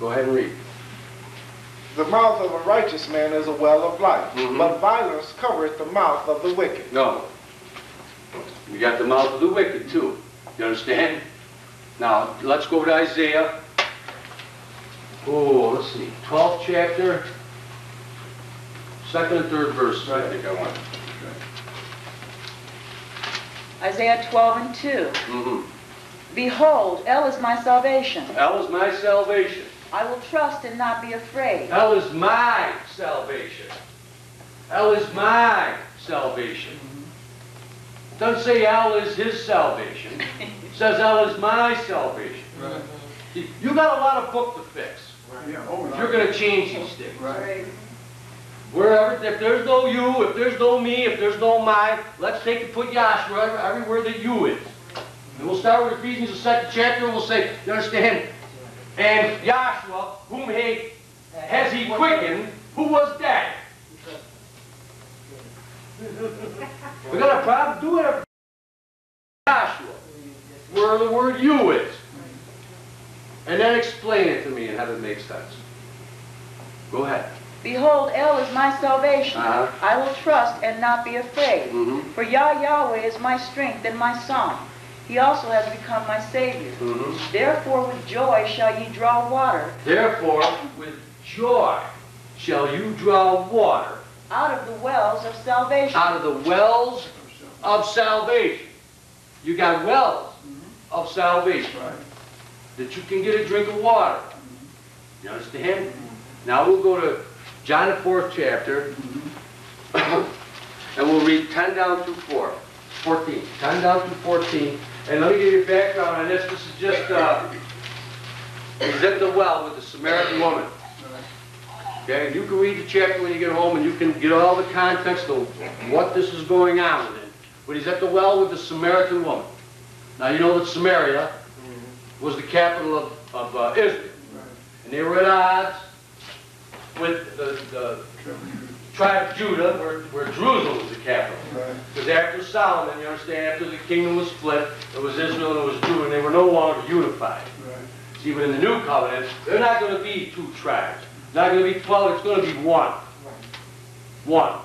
Go ahead and read. The mouth of a righteous man is a well of life, Mhm. but violence covereth the mouth of the wicked. No. You got the mouth of the wicked, too. You understand? Now, let's go to Isaiah. Oh, let's see, 12th chapter, second and third verse, I think I want. Isaiah 12 and 2. Mm-hmm. Behold, El is my salvation. Hell is my salvation. I will trust and not be afraid. Hell is my salvation. Hell is my salvation. Doesn't say hell is his salvation. It [LAUGHS] says hell is my salvation. Right. You got a lot of book to fix. Yeah, oh, If you're gonna change these things. Right. Wherever, if there's no you, if there's no me, if there's no my, let's take and put Yahshua every- everywhere that you is. And we'll start with Ephesians, the second chapter, and we'll say, you understand? And Yahshua, whom he, has he quickened, who was dead? We got a problem doing it. Yahshua, where the word you is. And then explain it to me and have it make sense. Go ahead. Behold, El is my salvation. Uh-huh. I will trust and not be afraid. Mm-hmm. For Yah Yahweh is my strength and my song. He also has become my Savior. Mm-hmm. Therefore with joy shall ye draw water Therefore, with joy shall you draw water out of the wells of salvation. out of the wells of salvation. You got wells mm-hmm. of salvation Right. that you can get a drink of water. Mm-hmm. You understand? Now we'll go to John the fourth chapter, mm-hmm. [COUGHS] and we'll read 10 down through 4, 14. 10 down through 14. And let me give you background on this. This is just, uh, he's at the well with the Samaritan woman. Okay, and you can read the chapter when you get home and you can get all the context of what this is going on with it. But he's at the well with the Samaritan woman. Now you know that Samaria was the capital of, of uh, Israel. And they were at odds with the, the tribe of Judah, where, where Jerusalem was the capital. Right. Because after Solomon, you understand, after the kingdom was split, it was Israel and it was Judah, and they were no longer unified. Right. See, but in the new covenant, they're not going to be two tribes. It's not going to be 12, it's going to be one. One.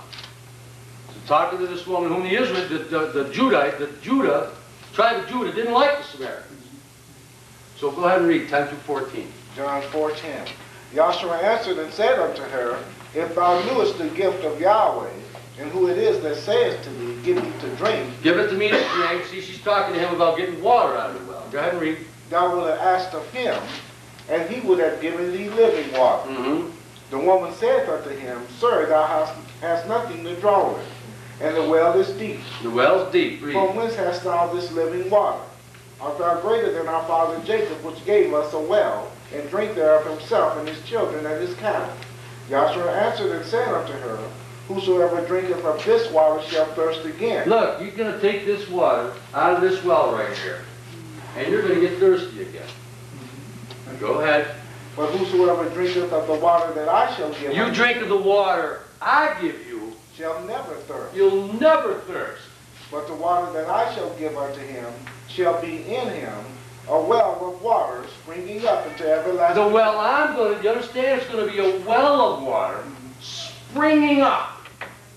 So talking to this woman whom the Israel, the, the, the Judah, the Judah, tribe of Judah didn't like the Samaritans. So go ahead and read 10 through 14. John 4:10. Yahshua answered and said unto her, If thou knewest the gift of Yahweh, and who it is that says to thee, Give me to drink, Give it to me to drink. See, she's talking to him about getting water out of the well. Go ahead and read. thou wilt have asked of him, and he would have given thee living water. Mm-hmm. The woman saith unto him, Sir, thou hast, hast nothing to draw with, and the well is deep. The well's deep. Read. From whence hast thou this living water? Art thou greater than our father Jacob, which gave us a well, and drink thereof himself and his children and his cattle? Yahshua answered and said unto her, Whosoever drinketh of this water shall thirst again. Look, you're going to take this water out of this well right here, and you're going to get thirsty again. Mm-hmm. Go ahead. But whosoever drinketh of the water that I shall give You drink of the water I give you, shall never thirst. you'll never thirst. But the water that I shall give unto him shall be in him a well of water springing up into everlasting. The well I'm going to, you understand, it's going to be a well of water springing up,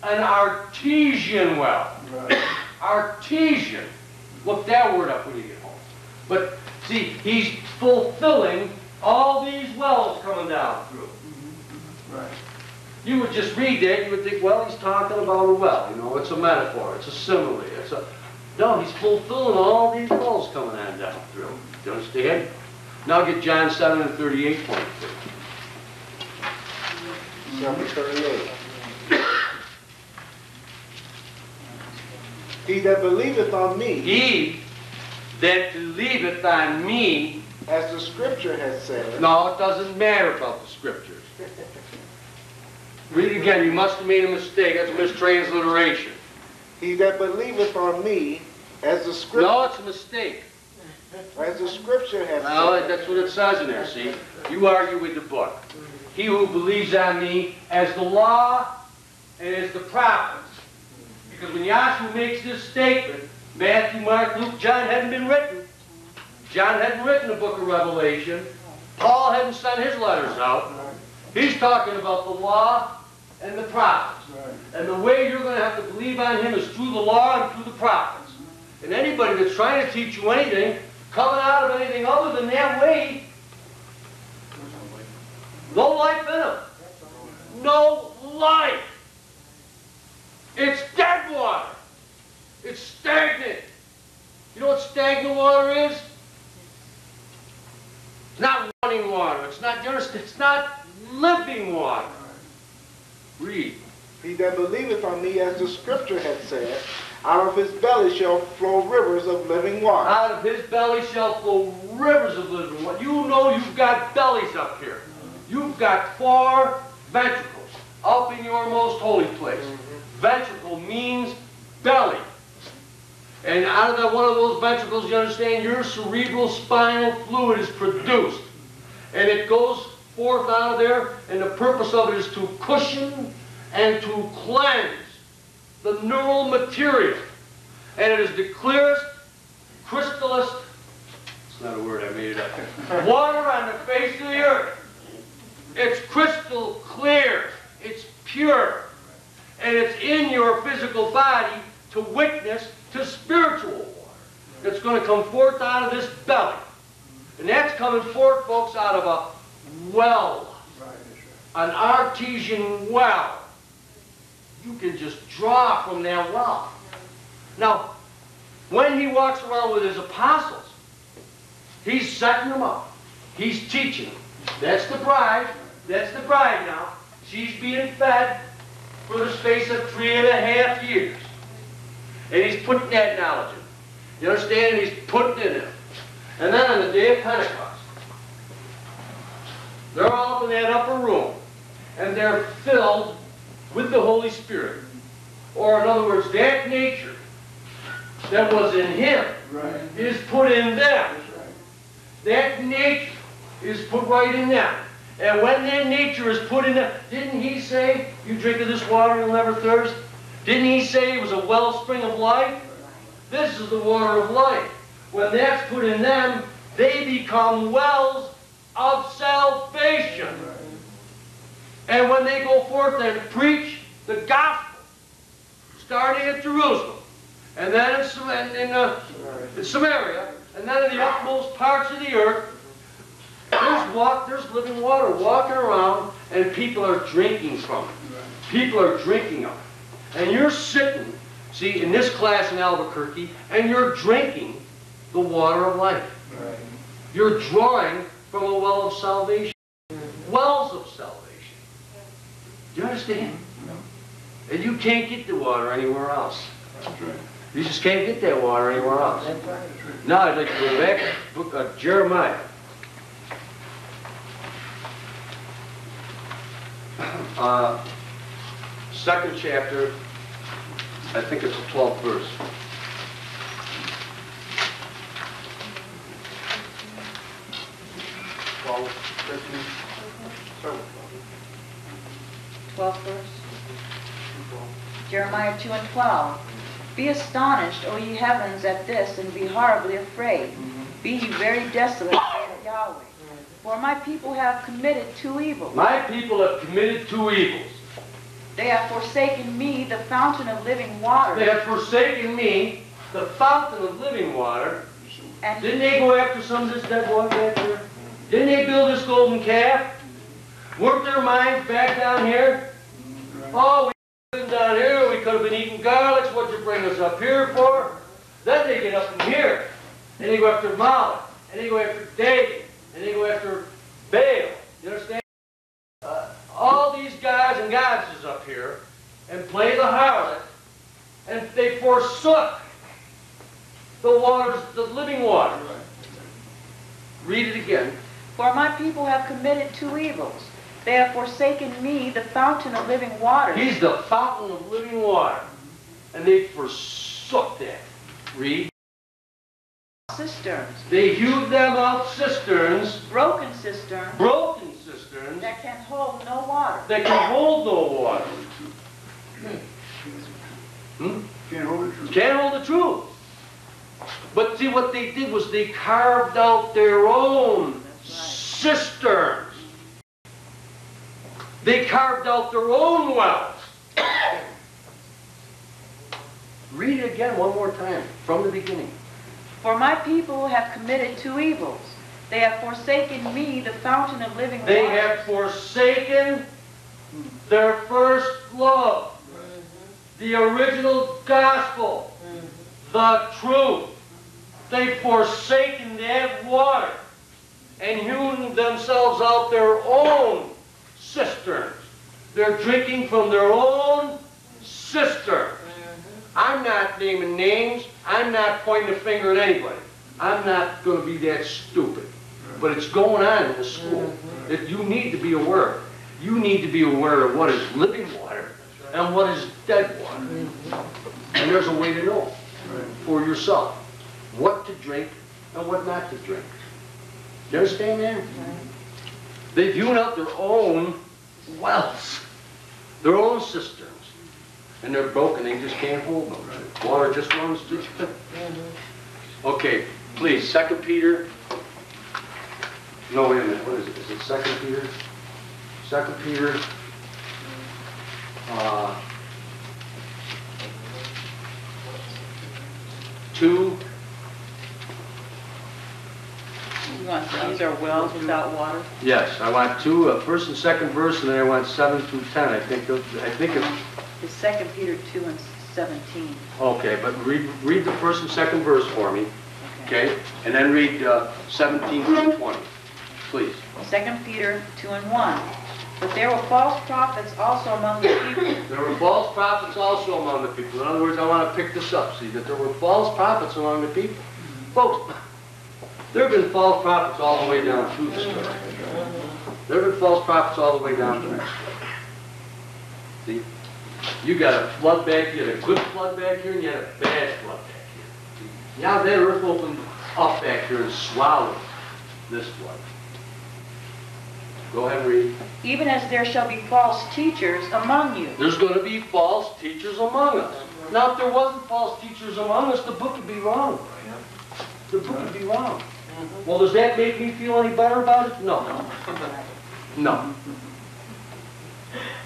an artesian well. Right. Artesian. Look that word up when you get home. But see, he's fulfilling all these wells coming down through. Right. You would just read that, you would think, well, he's talking about a well. You know, it's a metaphor, it's a simile, it's a... No, he's fulfilling all these wells coming on down through. Do you understand? Now get John 7 and 38 for you. Number 38. He that believeth on me, He that believeth on me, as the scripture has said, no, it doesn't matter about the scriptures. Read it again, you must have made a mistake, that's a mistransliteration. He that believeth on me, as the scripture, No, it's a mistake. as the scripture has said, that's what it says in there, see? You argue with the book. He who believes on me as the law and as the prophets. Because when Yahshua makes this statement, Matthew, Mark, Luke, John hadn't been written. John hadn't written the book of Revelation. Paul hadn't sent his letters out. He's talking about the law and the prophets. Right. And the way you're going to have to believe on him is through the law and through the prophets. And anybody that's trying to teach you anything, coming out of anything other than that way, no life in them. No life. It's dead water. It's stagnant. You know what stagnant water is? It's not running water. It's not, you understand? It's not living water. Read. he that believeth on me, as the scripture has said, Out of his belly shall flow rivers of living water. Out of his belly shall flow rivers of living water. You know you've got bellies up here. You've got four ventricles up in your most holy place. Ventricle means belly. And out of that one of those ventricles, you understand, your cerebral spinal fluid is produced. And it goes forth out of there, and the purpose of it is to cushion and to cleanse the neural material. And it is the clearest, crystallest, it's not a word, I made it up, [LAUGHS] water on the face of the earth. It's crystal clear, it's pure, and it's in your physical body to witness to spiritual water that's going to come forth out of this belly. And that's coming forth, folks, out of a well, an artesian well. You can just draw from that well. Now, when he walks around with his apostles, he's setting them up. He's teaching them. That's the bride. That's the bride now. She's being fed for the space of three and a half years. And he's putting that knowledge in. You understand? He's putting it in. And then on the day of Pentecost, they're all up in that upper room, and they're filled with the Holy Spirit. Or in other words, that nature that was in him Right. is put in them. Right. That nature is put right in them. And when that nature is put in them, didn't he say, you drink of this water, you'll never thirst? Didn't he say it was a wellspring of life? This is the water of life. When that's put in them, they become wells of salvation. And when they go forth and preach the gospel, starting at Jerusalem, and then in, Sam- in, uh, in Samaria, and then in the utmost parts of the earth, there's walk, there's living water walking around, and people are drinking from it. People are drinking of it. And you're sitting, see, in this class in Albuquerque, and you're drinking the water of life. Right. You're drawing from a well of salvation. Wells of salvation. Do you understand? And you can't get the water anywhere else. That's right. You just can't get that water anywhere else. That's right. Now I'd like to go back to the book of Jeremiah. Uh, second chapter, I think it's the 12th verse. Twelve, thirteen, start with 12th verse. Jeremiah 2 and 12. Be astonished, O ye heavens, at this, and be horribly afraid. Mm-hmm. Be ye very desolate, saith Yahweh. For my people have committed two evils. My people have committed two evils. They have forsaken me, the fountain of living water. They have forsaken me, the fountain of living water. and Didn't they go after some of this dead water back there? Didn't they build this golden calf? Weren't their minds back down here? Oh, we could have been down here, we could have been eating garlics, what'd you bring us up here for? Then they get up in here, and they go after Moloch, and they go after David, and they go after Baal. You understand? Uh, all these guys and goddesses up here, and play the harlot, and they forsook the waters, the living water. Read it again. For my people have committed two evils. They have forsaken me, the fountain of living water. He's the fountain of living water. And they forsook that. Read. cisterns, They hewed them out cisterns, broken cisterns broken cisterns, that can hold no water. that can hold no water. Hmm? Can't hold it true. Can't hold the truth. But see, what they did was they carved out their own cisterns. They carved out their own wells. Read it again one more time, from the beginning. For my people have committed two evils. They have forsaken me, the fountain of living water. They have forsaken their first love, the original gospel, the truth. They've forsaken that water and hewn themselves out their own cisterns. They're drinking from their own cistern. I'm not naming names, I'm not pointing a finger at anybody. I'm not gonna be that stupid. But it's going on in the school that you need to be aware. You need to be aware of what is living water and what is dead water. And there's a way to know for yourself what to drink and what not to drink. You understand that? They've hewn out their own wells, their own cisterns, and they're broken, they just can't hold them. Water just runs through. Okay, please, Second Peter. No, wait a minute, what is it? Is it Second Peter? Second Peter. Uh, two, You want, these are wells without water? yes, I want two, uh, first and second verse, and then I want seven through 10. I think, those- I think it's It's Second Peter 2 and 17. Okay, but read, read the first and second verse for me, okay? And then read uh, 17 through 20, please. Second Peter 2 and 1. But there were false prophets also among the people, There were false prophets also among the people. In other words, I want to pick this up, see, that there were false prophets among the people. Folks, there have been false prophets all the way down through the story. There have been false prophets all the way down through. See? You got a flood back, here, you had a good flood back here, and you had a bad flood back here. Now that earth opened up back here and swallowed this flood. Go ahead and read. even as there shall be false teachers among you. There's going to be false teachers among us. Now, if there wasn't false teachers among us, the book would be wrong. The book would be wrong. Well, does that make me feel any better about it? No. No.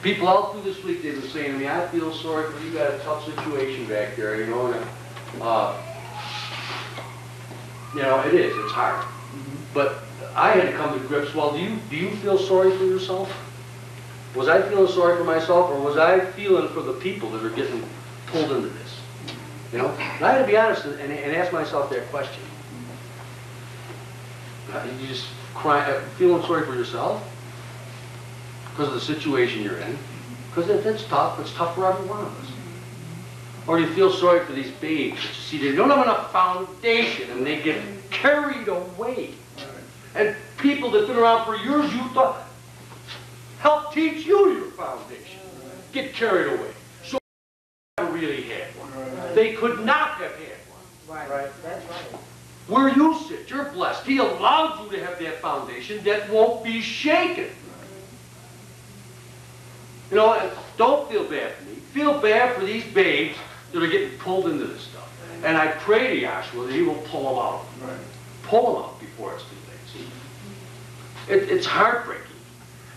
People all through this week, they've been saying to me, I feel sorry for you, you got a tough situation back there, you know, and, uh, you know, it is, it's hard. But I had to come to grips, well, do you, do you feel sorry for yourself? Was I feeling sorry for myself, or was I feeling for the people that are getting pulled into this? You know, and I had to be honest and, and ask myself that question. Uh, You just cry, uh, feeling sorry for yourself because of the situation you're in, because it, it's tough. It's tough for every one of us. Or you feel sorry for these babes that you see they don't have enough foundation and they get carried away. And people that've been around for years, you thought help teach you your foundation. Get carried away. So never really had one. They could not have had one. Right, that's right. Where you sit, you're blessed. He allowed you to have that foundation that won't be shaken. You know, don't feel bad for me. Feel bad for these babes that are getting pulled into this stuff. And I pray to Yahshua that he will pull them out. Right. Pull them out before it's too late. See? It, it's heartbreaking.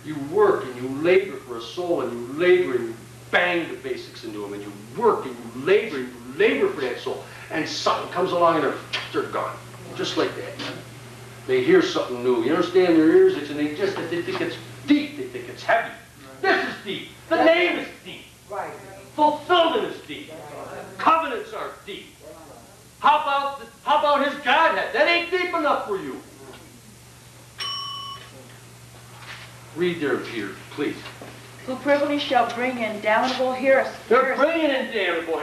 You work and you labor for a soul and you labor and you bang the basics into them and you work and you labor and you labor for that soul. And something comes along and they're, they're gone. Just like that. They hear something new. You understand their ears itch and they just, they think it's deep. They think it's heavy. This is deep. The name is deep. Right. Fulfillment is deep. Covenants are deep. How about, how about his Godhead? That ain't deep enough for you. Read there, Peter, please. who privily shall bring in damnable heres- They're bringing in damnable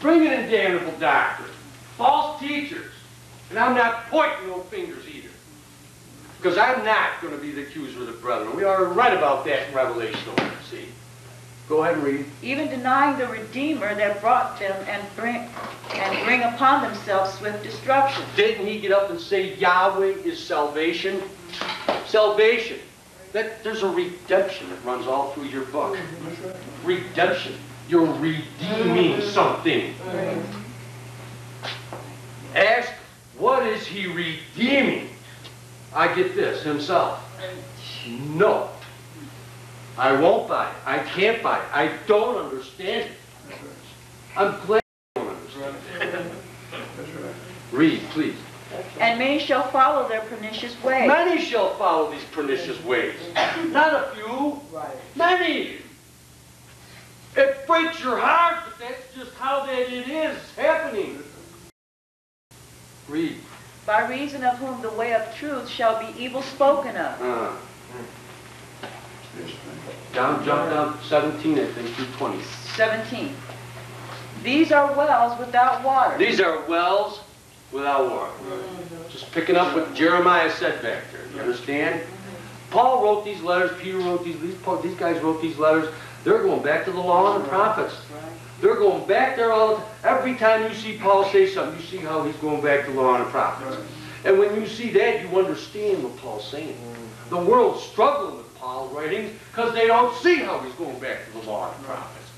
bringing in damnable doctrine, false teachers. And I'm not pointing no fingers either. Because I'm not going to be the accuser of the brethren. We are right about that in Revelation, see. Go ahead and read. even denying the Redeemer that brought them and bring, and bring upon themselves swift destruction. Didn't he get up and say Yahweh is salvation? Salvation. That there's a redemption that runs all through your book. Redemption. You're redeeming something. Ask, what is he redeeming? I get this, himself. No. I won't buy it. I can't buy it. I don't understand it. I'm glad I don't understand it. That's right. Read, please. And many shall follow their pernicious way. Many shall follow these pernicious ways. Not a few, Right. many. It breaks your heart, but that's just how that it is happening. Read. By reason of whom the way of truth shall be evil spoken of. Uh, down, jump down 17, I think, through 20. 17. These are wells without water. These are wells without water. Just picking up what Jeremiah said back there, you understand? Paul wrote these letters, Peter wrote these, these, Paul- these guys wrote these letters. They're going back to the law and the prophets. They're going back there all the time. Every time you see Paul say something, you see how he's going back to the law and the prophets. And when you see that, you understand what Paul's saying. The world's struggling with Paul's writings because they don't see how he's going back to the law and the prophets.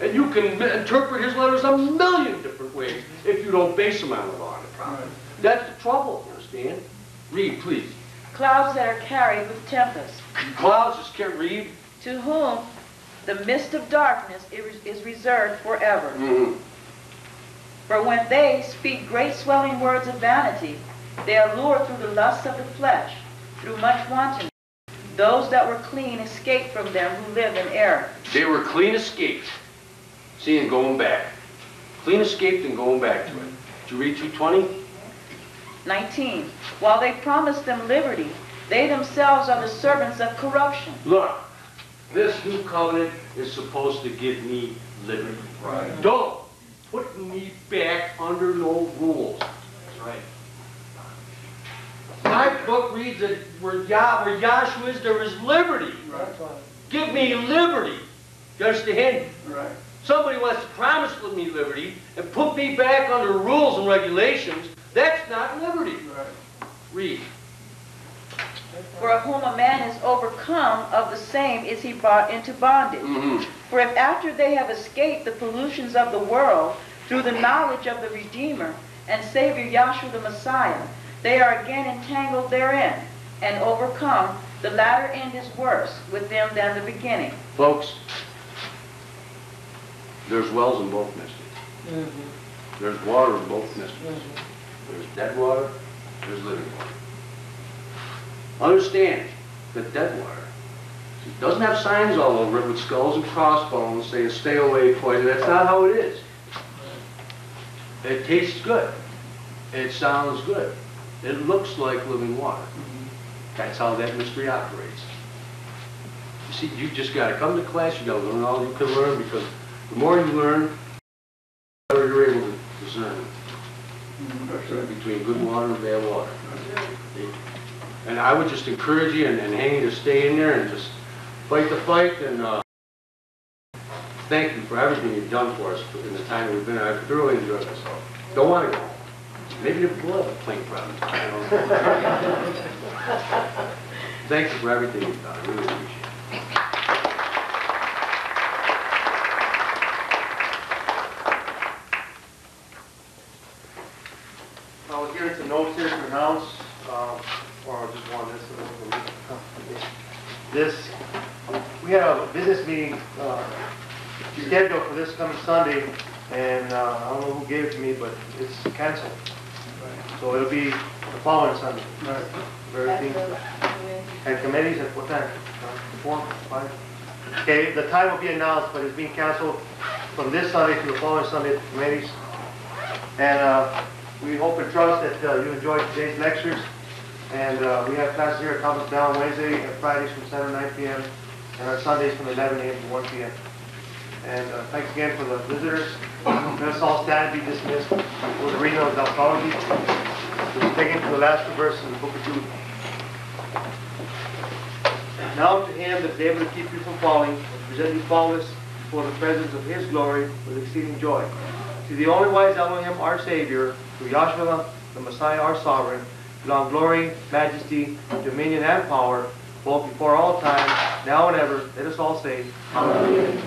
And you can interpret his letters a million different ways if you don't base them on the law and the prophets. That's the trouble, you understand? Read, please. Clouds that are carried with tempest. Clouds just can't read. To whom the mist of darkness is is reserved forever. Mm-hmm. For when they speak great swelling words of vanity, they allure through the lusts of the flesh, through much wantonness. Those that were clean escape from them who live in error. They were clean escaped. See, and going back. Clean escaped and going back to it. Did you read 220? 19. While they promise them liberty, they themselves are the servants of corruption. Look, this new covenant is supposed to give me liberty. Right. Don't put me back under no rules. Right. My book reads that where, Yah, where Yahshua is, there is liberty. Right. Give me liberty. You understand? Right. Somebody wants to promise me liberty and put me back under rules and regulations. That's not liberty. Right. Read. For of whom a man is overcome, of the same is he brought into bondage. Mm-hmm. For if after they have escaped the pollutions of the world through the knowledge of the Redeemer and Savior Yahshua the Messiah, they are again entangled therein and overcome, the latter end is worse with them than the beginning. Folks, there's wells in both mysteries. There's water in both mysteries. There's dead water, there's living water. Understand that dead water it doesn't have signs all over it with skulls and crossbones saying stay away poison. That's not how it is. It tastes good. It sounds good. It looks like living water. That's how that mystery operates. You see, you just got to come to class. You got to learn all you can learn because the more you learn, the better you're able to discern mm-hmm. between good water and bad water. And I would just encourage you and, and Hank to stay in there and just fight the fight and uh, thank you for everything you've done for us in the time we've been. I've thoroughly enjoyed myself. Don't want to go. home. Maybe the blood plane problems. I don't know. [LAUGHS] Thank you for everything you've done. I really appreciate it. I was given some notes here to announce, um, or just one, this, this, we had a business meeting, uh, scheduled for this coming Sunday, and, uh, I don't know who gave it to me, but it's canceled. So it'll be the following Sunday, Right. for everything. And committees at what time? Four, five? Okay, the time will be announced, but it's being canceled from this Sunday to the following Sunday, at the committees. And, uh, we hope and trust that uh, you enjoyed today's lectures. And uh, we have classes here at Thomas Down Wednesday and Fridays from 7 to 9 p.m. and our Sundays from 11 a.m. to 1 p.m. And uh, thanks again for the visitors. Let us all stand and be dismissed for the reading of the doxology. We're taken to the last verse in the book of Jude. Now to him that is able to keep you from falling and present you faultless before the presence of his glory with exceeding joy. To the only wise Elohim, our Savior, to Yahshua, the Messiah, our Sovereign, long glory, majesty, dominion, and power, both before all time, now and ever. Let us all say, Amen.